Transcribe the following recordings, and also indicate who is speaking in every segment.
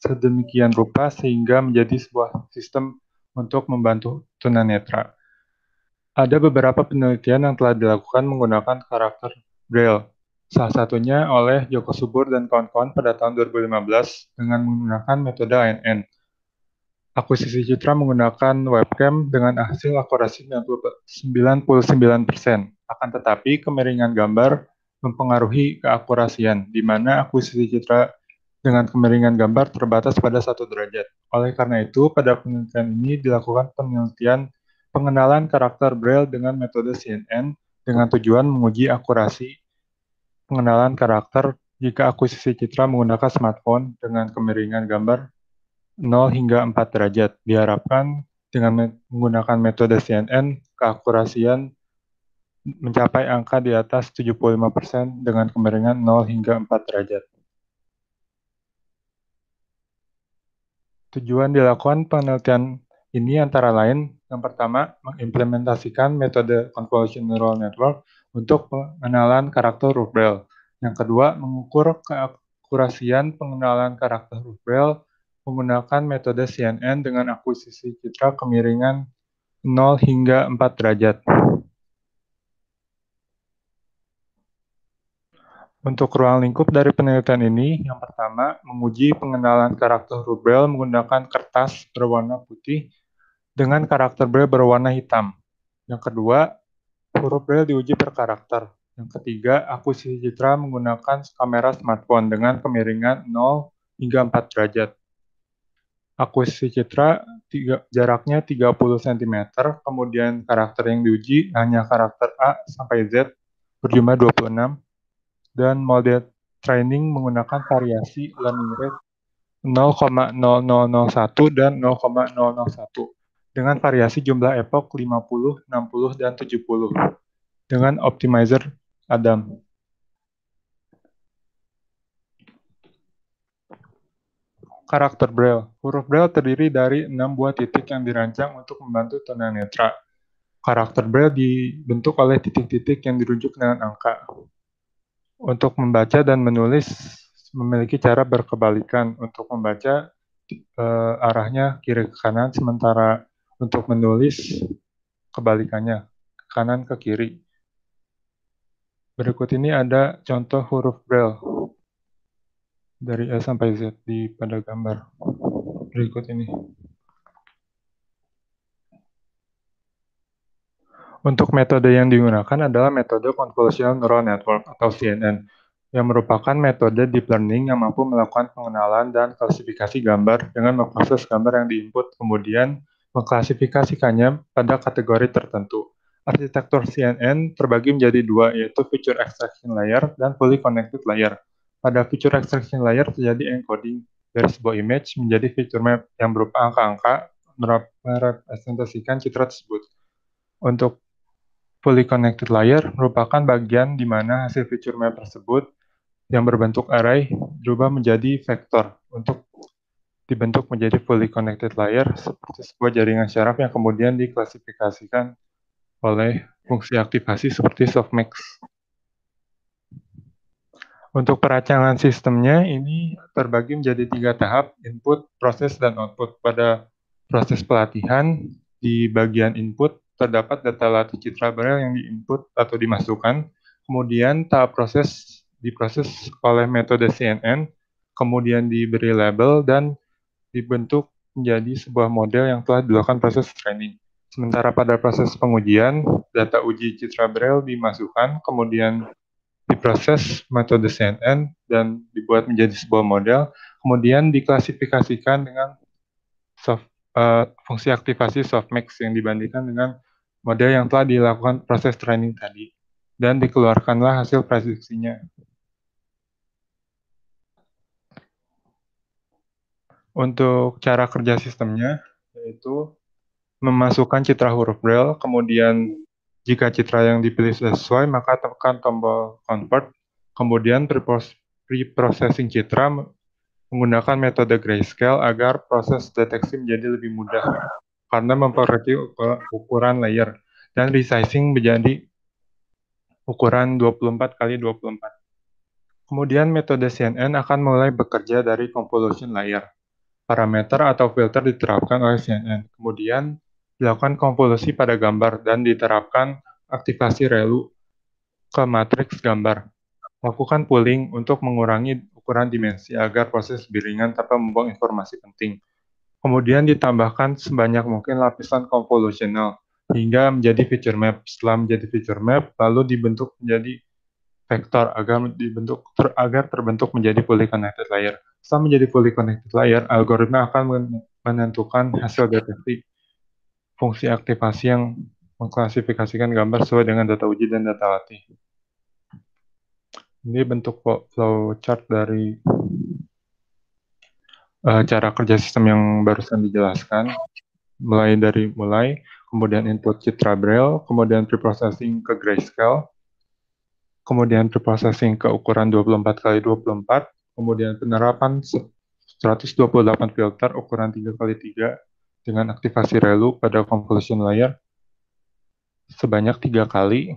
Speaker 1: sedemikian rupa sehingga menjadi sebuah sistem untuk membantu tunanetra. Ada beberapa penelitian yang telah dilakukan menggunakan karakter Braille, salah satunya oleh Joko Subur dan kawan-kawan pada tahun 2015 dengan menggunakan metode ANN. Akuisisi citra menggunakan webcam dengan hasil akurasi 99%. Akan tetapi, kemiringan gambar mempengaruhi keakurasian, di mana akuisisi citra dengan kemiringan gambar terbatas pada satu derajat. Oleh karena itu, pada penelitian ini dilakukan penelitian pengenalan karakter Braille dengan metode CNN dengan tujuan menguji akurasi pengenalan karakter jika akuisisi citra menggunakan smartphone dengan kemiringan gambar 0 hingga 4 derajat. Diharapkan dengan menggunakan metode CNN, keakurasian mencapai angka di atas 75% dengan kemiringan 0 hingga 4 derajat. Tujuan dilakukan penelitian ini antara lain, yang pertama, mengimplementasikan metode Convolution Neural Network untuk pengenalan karakter huruf Braille. Yang kedua, mengukur keakurasian pengenalan karakter huruf Braille menggunakan metode CNN dengan akuisisi citra kemiringan 0 hingga 4 derajat. Untuk ruang lingkup dari penelitian ini, yang pertama, menguji pengenalan karakter Braille menggunakan kertas berwarna putih dengan karakter Braille berwarna hitam. Yang kedua, huruf Braille diuji per karakter. Yang ketiga, akuisisi citra menggunakan kamera smartphone dengan kemiringan 0 hingga 4 derajat. Akuisisi citra tiga, jaraknya 30 cm, kemudian karakter yang diuji hanya karakter A sampai Z berjumlah 26 dan model training menggunakan variasi learning rate 0,0001 dan 0,001 dengan variasi jumlah epoch 50, 60, dan 70 dengan optimizer Adam. Karakter Braille. Huruf Braille terdiri dari enam buah titik yang dirancang untuk membantu tunanetra. Karakter Braille dibentuk oleh titik-titik yang dirujuk dengan angka untuk membaca dan menulis memiliki cara berkebalikan. Untuk membaca uh, arahnya kiri ke kanan, sementara untuk menulis kebalikannya, kanan ke kiri. Berikut ini ada contoh huruf Braille dari A sampai Z di pada gambar berikut ini. Untuk metode yang digunakan adalah metode Convolutional Neural Network atau CNN, yang merupakan metode deep learning yang mampu melakukan pengenalan dan klasifikasi gambar dengan memproses gambar yang diinput, kemudian mengklasifikasikannya pada kategori tertentu. Arsitektur CNN terbagi menjadi dua, yaitu Feature Extraction Layer dan Fully Connected Layer. Pada Feature Extraction Layer terjadi encoding dari sebuah image menjadi feature map yang berupa angka-angka merepresentasikan citra tersebut. Untuk Fully Connected Layer merupakan bagian di mana hasil feature map tersebut yang berbentuk array berubah menjadi vektor untuk dibentuk menjadi fully connected layer seperti sebuah jaringan syaraf yang kemudian diklasifikasikan oleh fungsi aktivasi seperti softmax. Untuk perancangan sistemnya ini terbagi menjadi tiga tahap, input, proses, dan output. Pada proses pelatihan, di bagian input terdapat data latih citra Braille yang diinput atau dimasukkan, kemudian tahap proses diproses oleh metode CNN, kemudian diberi label dan dibentuk menjadi sebuah model yang telah dilakukan proses training. Sementara pada proses pengujian, data uji citra Braille dimasukkan, kemudian diproses metode CNN dan dibuat menjadi sebuah model, kemudian diklasifikasikan dengan soft, uh, fungsi aktivasi softmax yang dibandingkan dengan model yang telah dilakukan proses training tadi, dan dikeluarkanlah hasil prediksinya. Untuk cara kerja sistemnya, yaitu memasukkan citra huruf Braille, kemudian jika citra yang dipilih sesuai, maka tekan tombol convert, kemudian pre-processing citra menggunakan metode grayscale agar proses deteksi menjadi lebih mudah karena memperkecil ukuran layer dan resizing menjadi ukuran 24 kali 24. Kemudian metode CNN akan mulai bekerja dari convolution layer. Parameter atau filter diterapkan oleh CNN. Kemudian dilakukan konvolusi pada gambar dan diterapkan aktivasi relu ke matriks gambar. Lakukan pooling untuk mengurangi ukuran dimensi agar proses lebih tanpa membuang informasi penting. Kemudian ditambahkan sebanyak mungkin lapisan convolutional hingga menjadi feature map. Setelah menjadi feature map, lalu dibentuk menjadi vektor agar dibentuk ter, agar terbentuk menjadi fully connected layer. Setelah menjadi fully connected layer, algoritma akan menentukan hasil deteksi fungsi aktivasi yang mengklasifikasikan gambar sesuai dengan data uji dan data latih. Ini bentuk flow chart dari uh, cara kerja sistem yang barusan dijelaskan. Mulai dari mulai, kemudian input citra braille, kemudian preprocessing ke grayscale, kemudian preprocessing ke ukuran 24 kali 24, kemudian penerapan 128 filter ukuran 3 kali 3 dengan aktivasi relu pada convolution layer sebanyak tiga kali.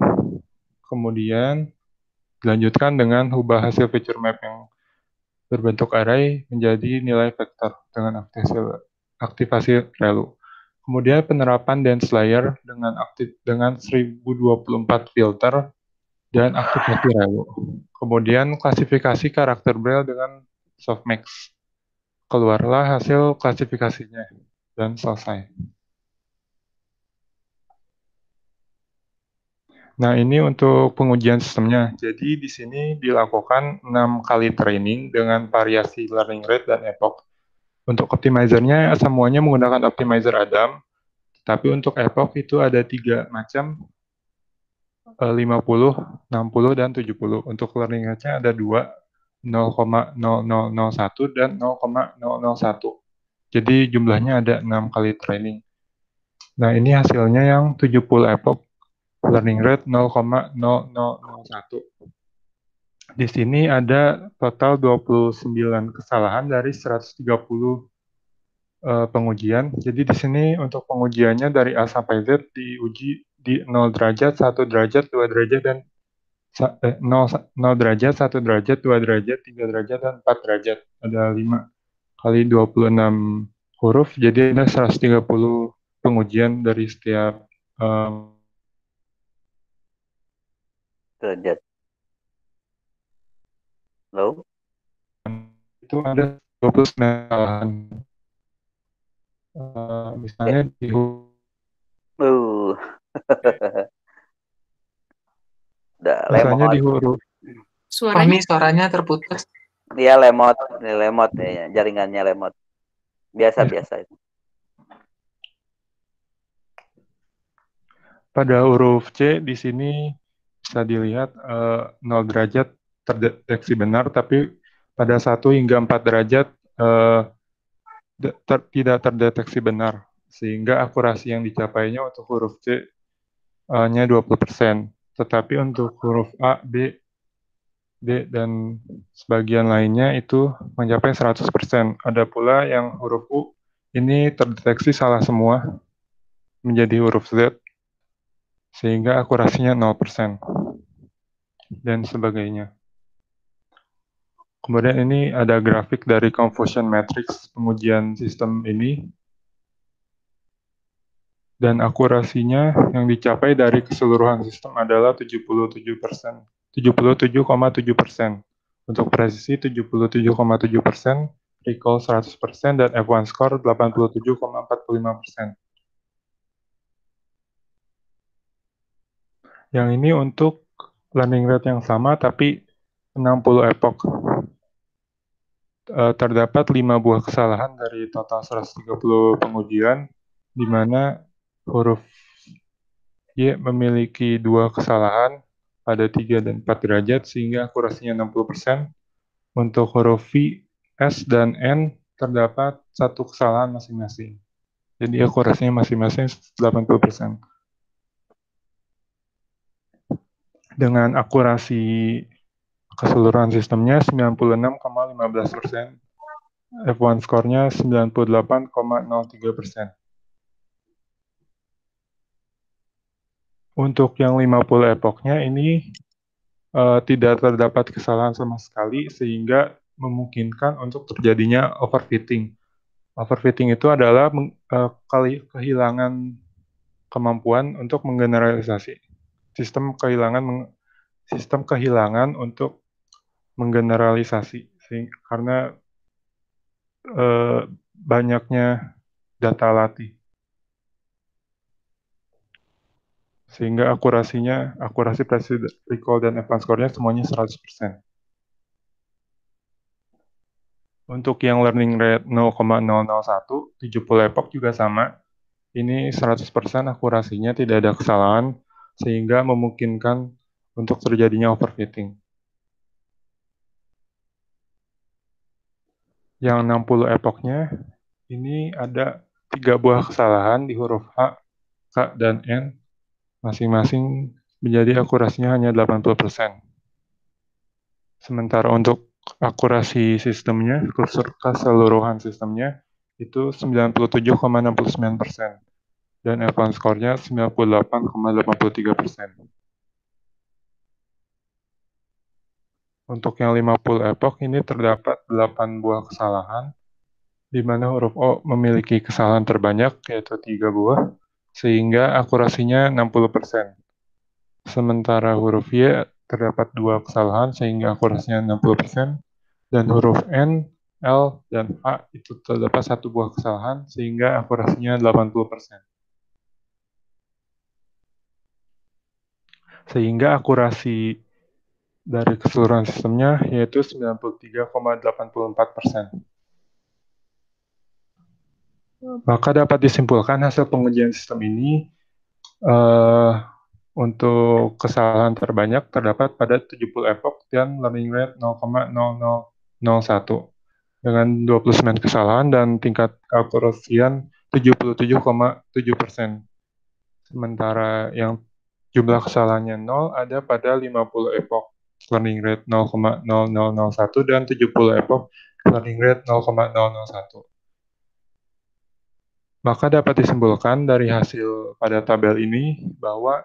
Speaker 1: Kemudian dilanjutkan dengan ubah hasil feature map yang berbentuk array menjadi nilai vektor dengan aktivasi, relu. Kemudian penerapan dense layer dengan aktif dengan 1024 filter dan aktivasi relu. Kemudian klasifikasi karakter braille dengan softmax. Keluarlah hasil klasifikasinya dan selesai. Nah, ini untuk pengujian sistemnya. Jadi, di sini dilakukan 6 kali training dengan variasi learning rate dan epoch. Untuk optimizernya, semuanya menggunakan optimizer Adam. Tapi untuk epoch itu ada tiga macam, 50, eh, 60, dan 70. Untuk learning rate-nya ada dua, 0,0001 dan 0,001. Jadi jumlahnya ada enam kali training. Nah, ini hasilnya yang 70 epoch learning rate 0,0001. Di sini ada total 29 kesalahan dari 130 uh, eh, pengujian. Jadi di sini untuk pengujiannya dari A sampai Z diuji di 0 derajat, 1 derajat, 2 derajat, dan 0, 0 derajat, 1 derajat, 2 derajat, 3 derajat, dan 4 derajat. Ada 5 kali 26 huruf, jadi ada 130 pengujian dari setiap um,
Speaker 2: derajat. Halo?
Speaker 1: Itu ada 20 kesalahan. Uh, misalnya di huruf.
Speaker 2: Uh. Udah,
Speaker 1: misalnya di huruf.
Speaker 3: Suaranya, suaranya terputus.
Speaker 2: Iya lemot, lemot ya, jaringannya lemot. Biasa ya. biasa itu.
Speaker 1: Pada huruf C di sini bisa dilihat uh, eh, 0 derajat terdeteksi benar, tapi pada 1 hingga 4 derajat uh, ter tidak terdeteksi benar, sehingga akurasi yang dicapainya untuk huruf C eh, hanya 20%. Tetapi untuk huruf A, B, D, dan sebagian lainnya itu mencapai 100%. Ada pula yang huruf U ini terdeteksi salah semua menjadi huruf Z, sehingga akurasinya 0%, dan sebagainya. Kemudian ini ada grafik dari confusion matrix pengujian sistem ini, dan akurasinya yang dicapai dari keseluruhan sistem adalah 77 persen. 77,7 persen. Untuk presisi 77,7 persen, recall 100 persen, dan F1 score 87,45 persen. Yang ini untuk learning rate yang sama, tapi 60 epoch. E, terdapat 5 buah kesalahan dari total 130 pengujian, di mana huruf Y memiliki dua kesalahan, pada 3 dan 4 derajat sehingga akurasinya 60%. Untuk huruf V, S, dan N terdapat satu kesalahan masing-masing. Jadi akurasinya masing-masing 80%. Dengan akurasi keseluruhan sistemnya 96,15%. F1 skornya 98,03%. Untuk yang 50 epochnya ini uh, tidak terdapat kesalahan sama sekali sehingga memungkinkan untuk terjadinya overfitting. Overfitting itu adalah uh, kehilangan kemampuan untuk menggeneralisasi. Sistem kehilangan sistem kehilangan untuk menggeneralisasi karena uh, banyaknya data latih. Sehingga akurasinya, akurasi precision recall dan advance score-nya semuanya 100%. Untuk yang learning rate 0,001, 70 epoch juga sama. Ini 100% akurasinya tidak ada kesalahan, sehingga memungkinkan untuk terjadinya overfitting. Yang 60 epochnya, ini ada tiga buah kesalahan di huruf H, K, dan N. Masing-masing menjadi akurasinya hanya 80%. Sementara untuk akurasi sistemnya, keseluruhan sistemnya itu 97,69 persen dan advance score-nya 98,83 persen. Untuk yang 50 epoch ini terdapat 8 buah kesalahan, di mana huruf O memiliki kesalahan terbanyak, yaitu 3 buah, sehingga akurasinya 60 persen. Sementara huruf Y terdapat dua kesalahan sehingga akurasinya 60%, dan huruf N, L, dan A itu terdapat satu buah kesalahan sehingga akurasinya 80%. Sehingga akurasi dari keseluruhan sistemnya yaitu 93,84%. Maka dapat disimpulkan hasil pengujian sistem ini uh, untuk kesalahan terbanyak terdapat pada 70 epoch dan learning rate 0,0001 dengan 29 kesalahan dan tingkat akurasian 77,7 persen. Sementara yang jumlah kesalahannya 0 ada pada 50 epoch learning rate 0,0001 dan 70 epoch learning rate 0,001. Maka dapat disimpulkan dari hasil pada tabel ini bahwa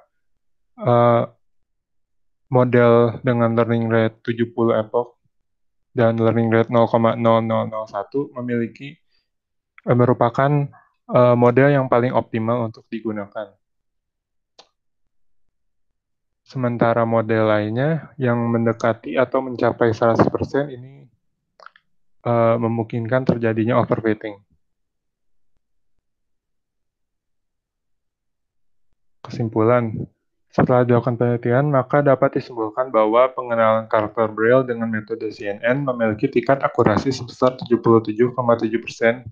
Speaker 1: uh, model dengan learning rate 70 epoch dan learning rate 0,0001 memiliki uh, merupakan uh, model yang paling optimal untuk digunakan. Sementara model lainnya yang mendekati atau mencapai 100% ini uh, memungkinkan terjadinya overfitting. Kesimpulan, setelah dilakukan penelitian, maka dapat disimpulkan bahwa pengenalan karakter Braille dengan metode CNN memiliki tingkat akurasi sebesar 77,7 persen,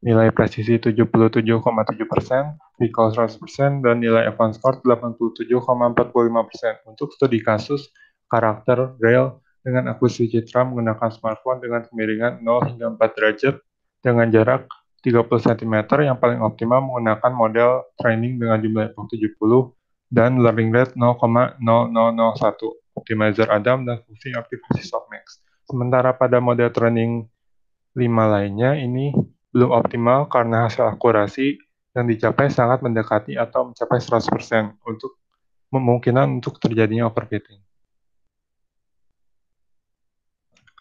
Speaker 1: nilai presisi 77,7 persen, recall 100 persen, dan nilai advance score 87,45 persen untuk studi kasus karakter Braille dengan akuisisi citra menggunakan smartphone dengan kemiringan 0 hingga 4 derajat dengan jarak 30 cm yang paling optimal menggunakan model training dengan jumlah epoch 70 dan learning rate 0,0001 optimizer Adam dan fungsi aktivasi softmax. Sementara pada model training 5 lainnya ini belum optimal karena hasil akurasi yang dicapai sangat mendekati atau mencapai 100% untuk kemungkinan untuk terjadinya overfitting.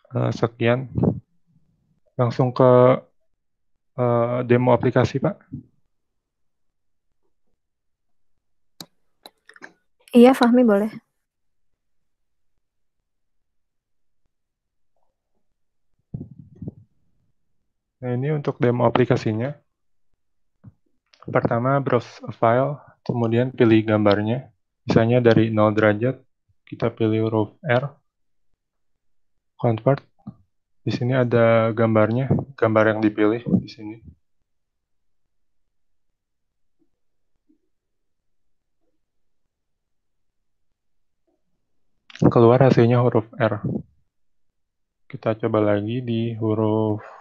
Speaker 1: Uh, sekian. Langsung ke uh, demo aplikasi, Pak.
Speaker 4: Iya, Fahmi boleh.
Speaker 1: Nah, ini untuk demo aplikasinya. Pertama, browse file, kemudian pilih gambarnya. Misalnya dari 0 derajat, kita pilih huruf R, convert. Di sini ada gambarnya, gambar yang dipilih di sini. keluar hasilnya huruf R. Kita coba lagi di huruf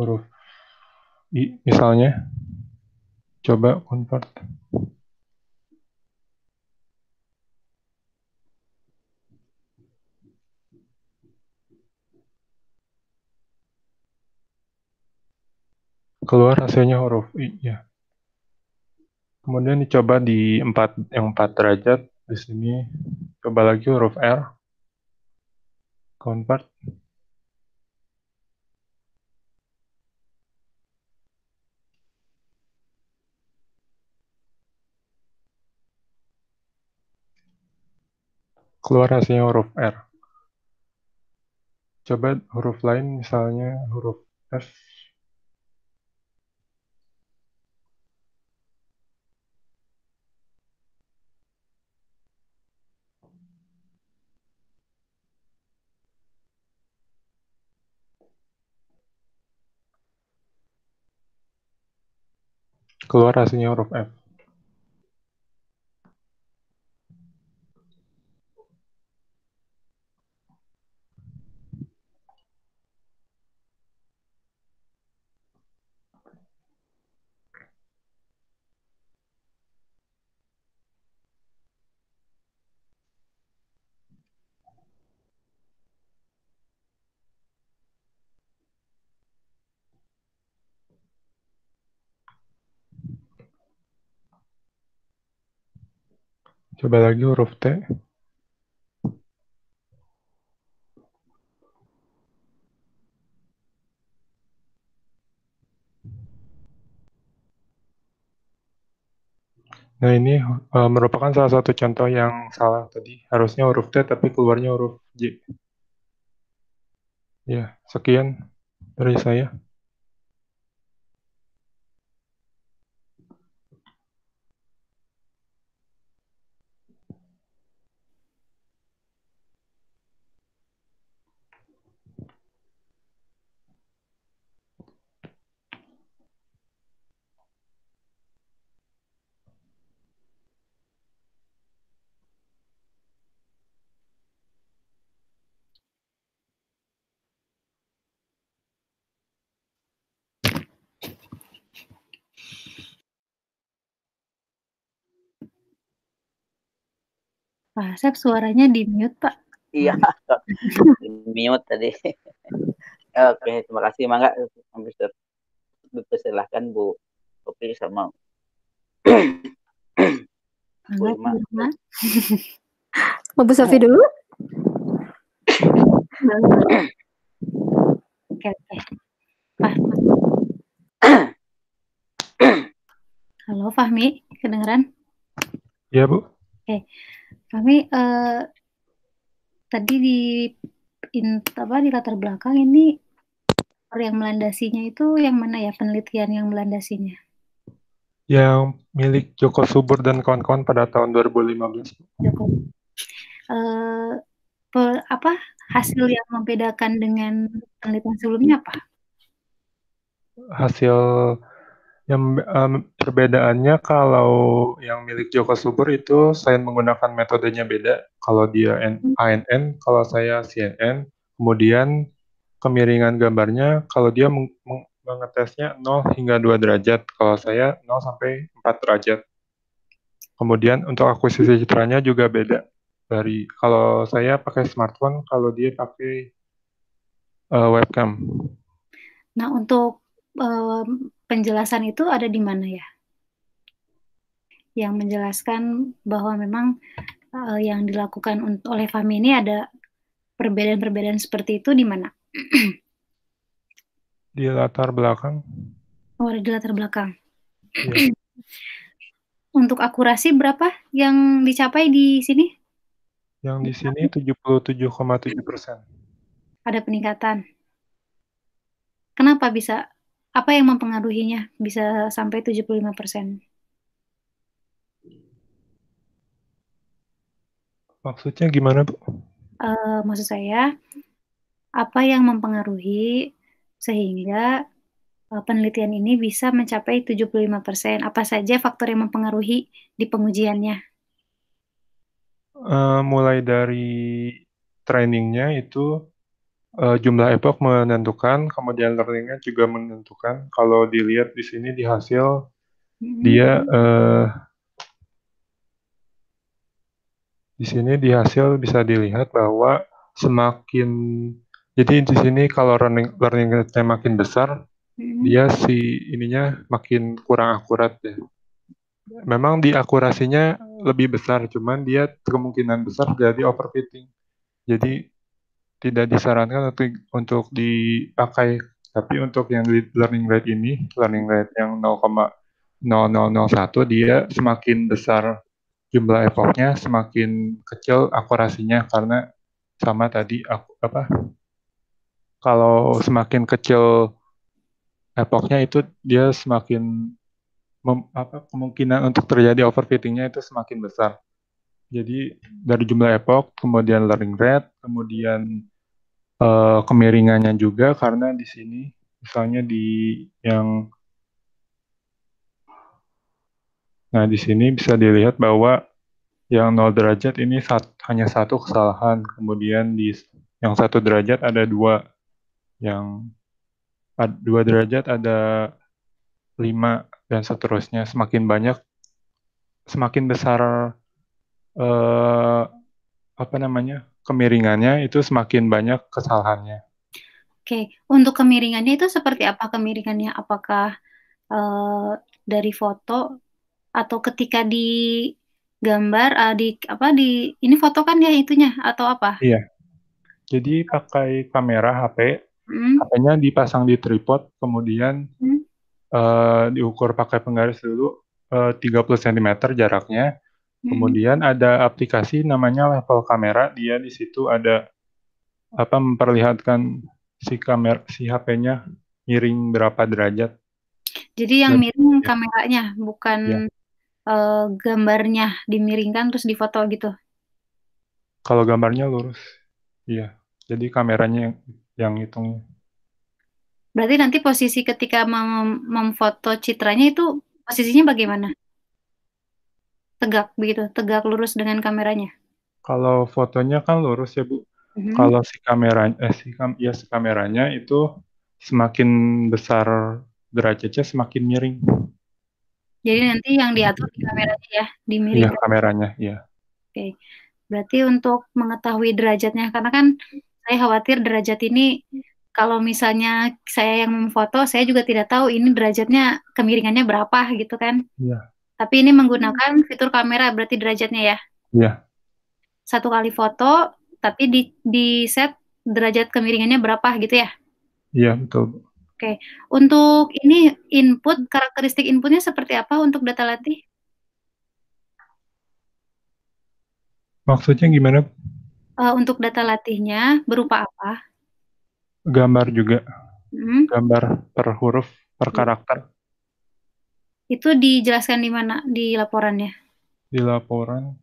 Speaker 1: huruf I misalnya. Coba convert. Keluar hasilnya huruf I ya. Kemudian dicoba di 4 yang 4 derajat di sini. Coba lagi huruf R. Convert. Keluar hasilnya huruf R. Coba huruf lain misalnya huruf F. Keluar hasilnya huruf F. Coba lagi huruf T. Nah, ini uh, merupakan salah satu contoh yang salah tadi. Harusnya huruf T, tapi keluarnya huruf J. Ya, sekian dari saya.
Speaker 5: Pak Asep suaranya di mute, Pak.
Speaker 2: Iya, di mute tadi. Oke, terima kasih Mangga. Dipersilahkan Bu Kopi sama Bu Ima.
Speaker 4: Mau Bu Sofi dulu?
Speaker 5: Oke, oke. Pak. Halo Fahmi, kedengeran?
Speaker 1: Iya, Bu.
Speaker 5: Oke. Kami eh, tadi di in, apa di latar belakang ini yang melandasinya itu yang mana ya penelitian yang melandasinya?
Speaker 1: Yang milik Joko Subur dan kawan-kawan pada tahun 2015.
Speaker 5: Joko. Eh, per, apa hasil yang membedakan dengan penelitian sebelumnya apa?
Speaker 1: Hasil yang um, perbedaannya kalau yang milik Joko Subur itu saya menggunakan metodenya beda. Kalau dia N, ANN, kalau saya CNN. Kemudian kemiringan gambarnya kalau dia meng mengetesnya 0 hingga 2 derajat. Kalau saya 0 sampai 4 derajat. Kemudian untuk akuisisi citranya juga beda. Dari kalau saya pakai smartphone, kalau dia pakai uh, webcam.
Speaker 5: Nah, untuk penjelasan itu ada di mana ya? Yang menjelaskan bahwa memang uh, yang dilakukan oleh Fahmi ini ada perbedaan-perbedaan seperti itu di mana?
Speaker 1: di latar belakang.
Speaker 5: Oh, di latar belakang.
Speaker 1: Ya.
Speaker 5: Untuk akurasi berapa yang dicapai di sini?
Speaker 1: Yang di sini 77,7 persen.
Speaker 5: Ada peningkatan. Kenapa bisa apa yang mempengaruhinya bisa sampai 75%?
Speaker 1: Maksudnya gimana, Bu?
Speaker 5: Uh, maksud saya, apa yang mempengaruhi sehingga uh, penelitian ini bisa mencapai 75%? Apa saja faktor yang mempengaruhi di pengujiannya?
Speaker 1: Uh, mulai dari trainingnya itu uh, jumlah epoch menentukan, kemudian learningnya juga menentukan. Kalau dilihat di sini di hasil, hmm. dia uh, di sini di hasil bisa dilihat bahwa semakin jadi di sini kalau learning learningnya makin besar, hmm. dia si ininya makin kurang akurat ya. Memang di akurasinya lebih besar, cuman dia kemungkinan besar jadi overfitting. Jadi tidak disarankan untuk untuk dipakai. Tapi untuk yang learning rate ini, learning rate yang 0,0001 dia semakin besar jumlah epochnya, semakin kecil akurasinya karena sama tadi aku apa kalau semakin kecil epochnya itu dia semakin mem, apa kemungkinan untuk terjadi overfittingnya itu semakin besar. Jadi dari jumlah epoch, kemudian learning rate, kemudian uh, kemiringannya juga karena di sini misalnya di yang Nah, di sini bisa dilihat bahwa yang 0 derajat ini sat, hanya satu kesalahan. Kemudian di yang satu derajat ada dua. Yang dua derajat ada lima dan seterusnya. Semakin banyak, semakin besar eh, apa namanya kemiringannya itu semakin banyak kesalahannya.
Speaker 5: Oke, untuk kemiringannya itu seperti apa kemiringannya? Apakah uh, dari foto atau ketika di gambar uh, di apa di ini foto kan ya itunya atau apa?
Speaker 1: Iya. Jadi pakai kamera HP, hmm. HP-nya dipasang di tripod, kemudian hmm. uh, diukur pakai penggaris dulu uh, 30 cm jaraknya. Hmm. Kemudian ada aplikasi namanya level kamera, dia di situ ada apa memperlihatkan si kamera si HP-nya miring berapa derajat.
Speaker 5: Jadi yang miring ya. kameranya bukan ya. uh, gambarnya dimiringkan terus difoto gitu.
Speaker 1: Kalau gambarnya lurus. Iya. Jadi kameranya yang, yang hitungnya.
Speaker 5: Berarti nanti posisi ketika mem memfoto citranya itu posisinya bagaimana? Tegak begitu, tegak lurus dengan kameranya.
Speaker 1: Kalau fotonya kan lurus ya, Bu. Mm-hmm. Kalau si kamera eh si kam ya si kameranya itu semakin besar derajatnya semakin miring.
Speaker 5: Jadi nanti yang diatur di kameranya ya, di miring.
Speaker 1: Iya, kameranya, iya.
Speaker 5: Oke. Berarti untuk mengetahui derajatnya karena kan saya khawatir derajat ini kalau misalnya saya yang memfoto, saya juga tidak tahu ini derajatnya kemiringannya berapa gitu kan.
Speaker 1: Iya.
Speaker 5: Tapi ini menggunakan fitur kamera berarti derajatnya ya.
Speaker 1: Iya.
Speaker 5: Satu kali foto tapi di di set derajat kemiringannya berapa gitu ya?
Speaker 1: Iya, betul.
Speaker 5: Oke. Untuk ini input karakteristik inputnya seperti apa untuk data latih?
Speaker 1: Maksudnya gimana?
Speaker 5: Uh, untuk data latihnya berupa apa?
Speaker 1: Gambar juga. Hmm. Gambar per huruf, per hmm. karakter.
Speaker 5: Itu dijelaskan di mana di laporannya?
Speaker 1: Di laporan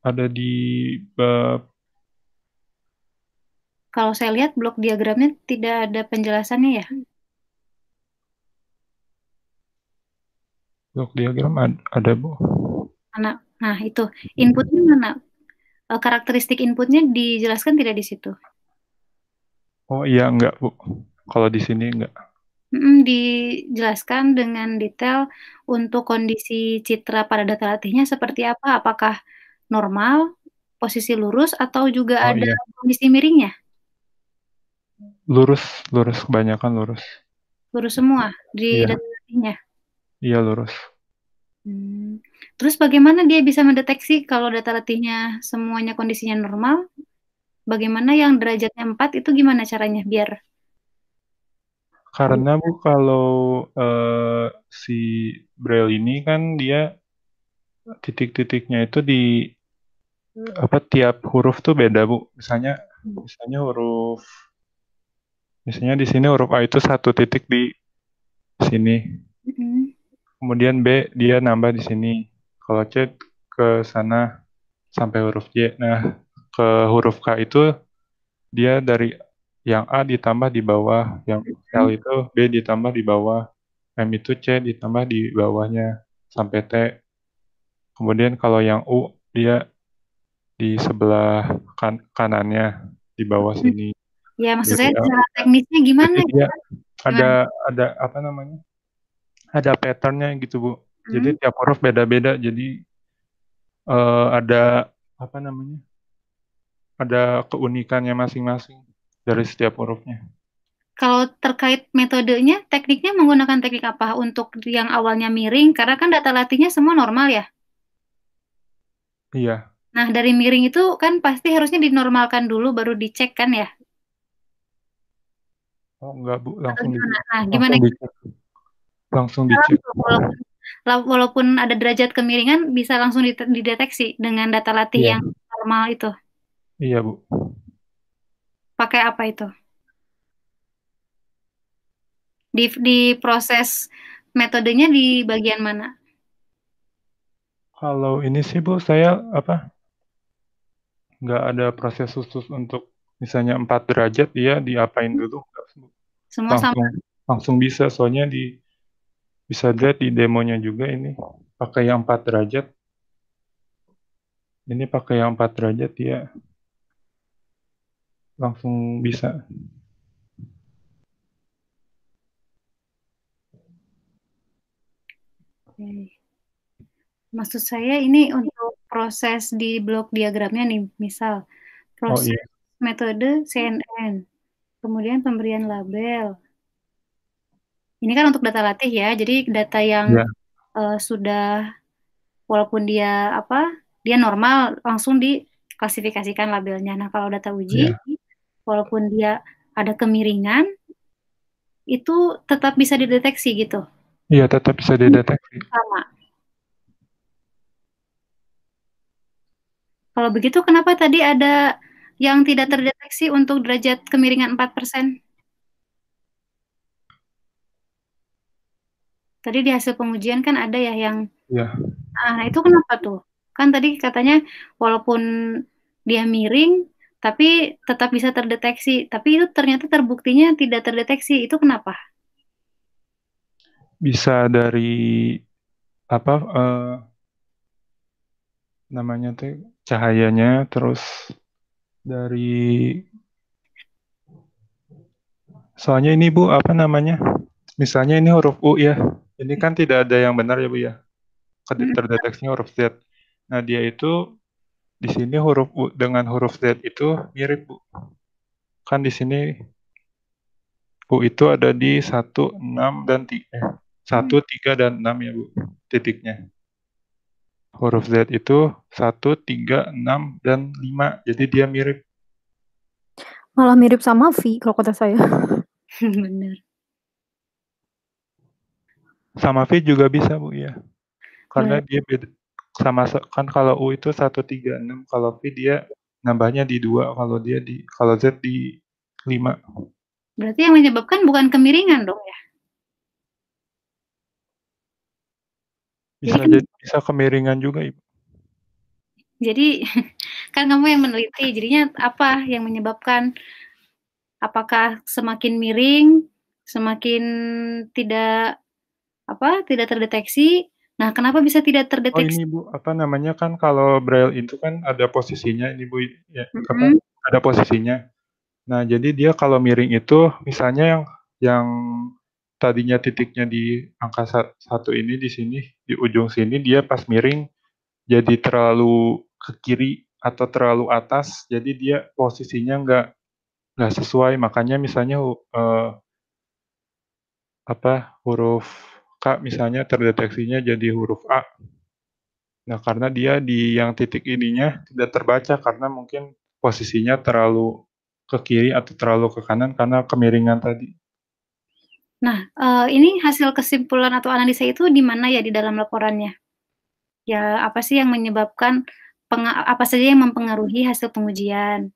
Speaker 1: ada di bab
Speaker 5: Kalau saya lihat blok diagramnya tidak ada penjelasannya ya.
Speaker 1: Blok diagram ada, ada Bu.
Speaker 5: Mana? Nah, itu. Inputnya mana? Eh, karakteristik inputnya dijelaskan tidak di situ?
Speaker 1: Oh iya, enggak Bu. Kalau di sini enggak.
Speaker 5: Dijelaskan dengan detail untuk kondisi citra pada data latihnya seperti apa? Apakah normal, posisi lurus, atau juga oh, ada iya. kondisi miringnya?
Speaker 1: Lurus, lurus, kebanyakan lurus.
Speaker 5: Lurus semua di iya. datanya?
Speaker 1: Iya, lurus.
Speaker 5: Hmm. Terus bagaimana dia bisa mendeteksi kalau data latihnya semuanya kondisinya normal? Bagaimana yang derajatnya 4 itu gimana caranya biar?
Speaker 1: Karena Bu kalau uh, si Braille ini kan dia titik-titiknya itu di apa tiap huruf tuh beda bu. Misalnya misalnya huruf misalnya di sini huruf A itu satu titik di sini. Mm-hmm. kemudian B dia nambah di sini. Kalau C ke sana sampai huruf J. Nah ke huruf K itu dia dari yang A ditambah di bawah yang L itu B ditambah di bawah M itu C ditambah di bawahnya sampai T Kemudian kalau yang U dia di sebelah kan kanannya di bawah sini.
Speaker 5: Ya, maksud saya secara teknisnya gimana?
Speaker 1: Dia ada ada apa namanya? Ada patternnya gitu bu. Hmm. Jadi tiap huruf beda-beda. Jadi uh, ada apa namanya? Ada keunikannya masing-masing dari setiap hurufnya.
Speaker 5: kalau terkait metodenya, tekniknya menggunakan teknik apa untuk yang awalnya miring? Karena kan data latihnya semua normal ya.
Speaker 1: Iya.
Speaker 5: Nah, dari miring itu kan pasti harusnya dinormalkan dulu baru dicek kan ya?
Speaker 1: Oh, enggak, Bu. Langsung
Speaker 5: gimana?
Speaker 1: dicek.
Speaker 5: Nah, gimana?
Speaker 1: Langsung dicek. Langsung dicek.
Speaker 5: Walaupun, la- walaupun ada derajat kemiringan bisa langsung dideteksi dengan data latih
Speaker 1: Iya.
Speaker 5: yang normal itu.
Speaker 1: Iya, Bu.
Speaker 5: Pakai apa itu? Di, di proses metodenya di bagian mana?
Speaker 1: Kalau ini sih, Bu, saya apa? Nggak ada proses khusus untuk misalnya 4 derajat, dia diapain dulu. Nggak, Bu.
Speaker 5: Semua sama.
Speaker 1: Langsung langsung bisa, soalnya di bisa lihat di demonya juga ini pakai yang 4 derajat. Ini pakai yang 4 derajat dia langsung bisa.
Speaker 5: Oke. Maksud saya ini untuk proses di blok diagramnya nih, misal
Speaker 1: Oh
Speaker 5: proses
Speaker 1: iya,
Speaker 5: metode CNN, kemudian pemberian label. Ini kan untuk data latih ya, jadi data yang
Speaker 1: iya,
Speaker 5: eh, sudah walaupun dia apa, dia normal langsung diklasifikasikan labelnya. Nah, kalau data uji,
Speaker 1: iya.
Speaker 5: Walaupun dia ada kemiringan, itu tetap bisa dideteksi gitu,
Speaker 1: Iya, tetap bisa dideteksi.
Speaker 5: sama. Kalau begitu, kenapa tadi ada yang tidak terdeteksi untuk derajat kemiringan 4%? Tadi di hasil pengujian kan ada ya yang,
Speaker 1: Iya.
Speaker 5: ah, itu kenapa tuh? Kan tadi katanya walaupun dia miring, tapi tetap bisa terdeteksi. Tapi itu ternyata terbuktinya tidak terdeteksi. Itu kenapa?
Speaker 1: Bisa dari apa eh, namanya tuh cahayanya, terus dari soalnya ini Bu apa namanya? Misalnya ini huruf U ya. Ini kan tidak ada yang benar ya Bu ya.
Speaker 5: Hmm.
Speaker 1: Terdeteksinya huruf Z. Nah, dia itu di sini huruf U dengan huruf Z itu mirip Bu. Kan di sini U itu ada di 1, 6 dan 3. 1, 3 dan 6 ya Bu titiknya. Huruf Z itu 1, 3, 6 dan 5. Jadi dia mirip.
Speaker 4: Malah mirip sama V kalau kata saya.
Speaker 5: Benar.
Speaker 1: Sama V juga bisa Bu ya. Karena
Speaker 5: Benar.
Speaker 1: dia beda sama kan kalau U itu 1, 3, 6, kalau V dia nambahnya di 2, kalau dia di kalau Z di 5.
Speaker 5: Berarti yang menyebabkan bukan kemiringan dong ya?
Speaker 1: Bisa
Speaker 5: Jadi kan
Speaker 1: jadi bisa kemiringan juga Ibu.
Speaker 5: Jadi kan kamu yang meneliti, jadinya apa yang menyebabkan apakah semakin miring, semakin tidak apa, tidak terdeteksi. Nah, kenapa bisa tidak
Speaker 1: Oh
Speaker 5: terdeteksi?
Speaker 1: ini Bu, apa namanya kan kalau braille itu kan ada posisinya ini Bu ya, apa ada posisinya. Nah, jadi dia kalau miring itu misalnya yang yang tadinya titiknya di angka sa- satu ini di sini di ujung sini dia pas miring jadi terlalu ke kiri atau terlalu atas, jadi dia posisinya nggak nggak sesuai. Makanya misalnya hu- eh, apa huruf K misalnya terdeteksinya jadi huruf A. Nah, karena dia di yang titik ininya tidak terbaca karena mungkin posisinya terlalu ke kiri atau terlalu ke kanan karena kemiringan tadi.
Speaker 5: Nah, eh, ini hasil kesimpulan atau analisa itu di mana ya di dalam laporannya? Ya, apa sih yang menyebabkan apa saja yang mempengaruhi hasil pengujian?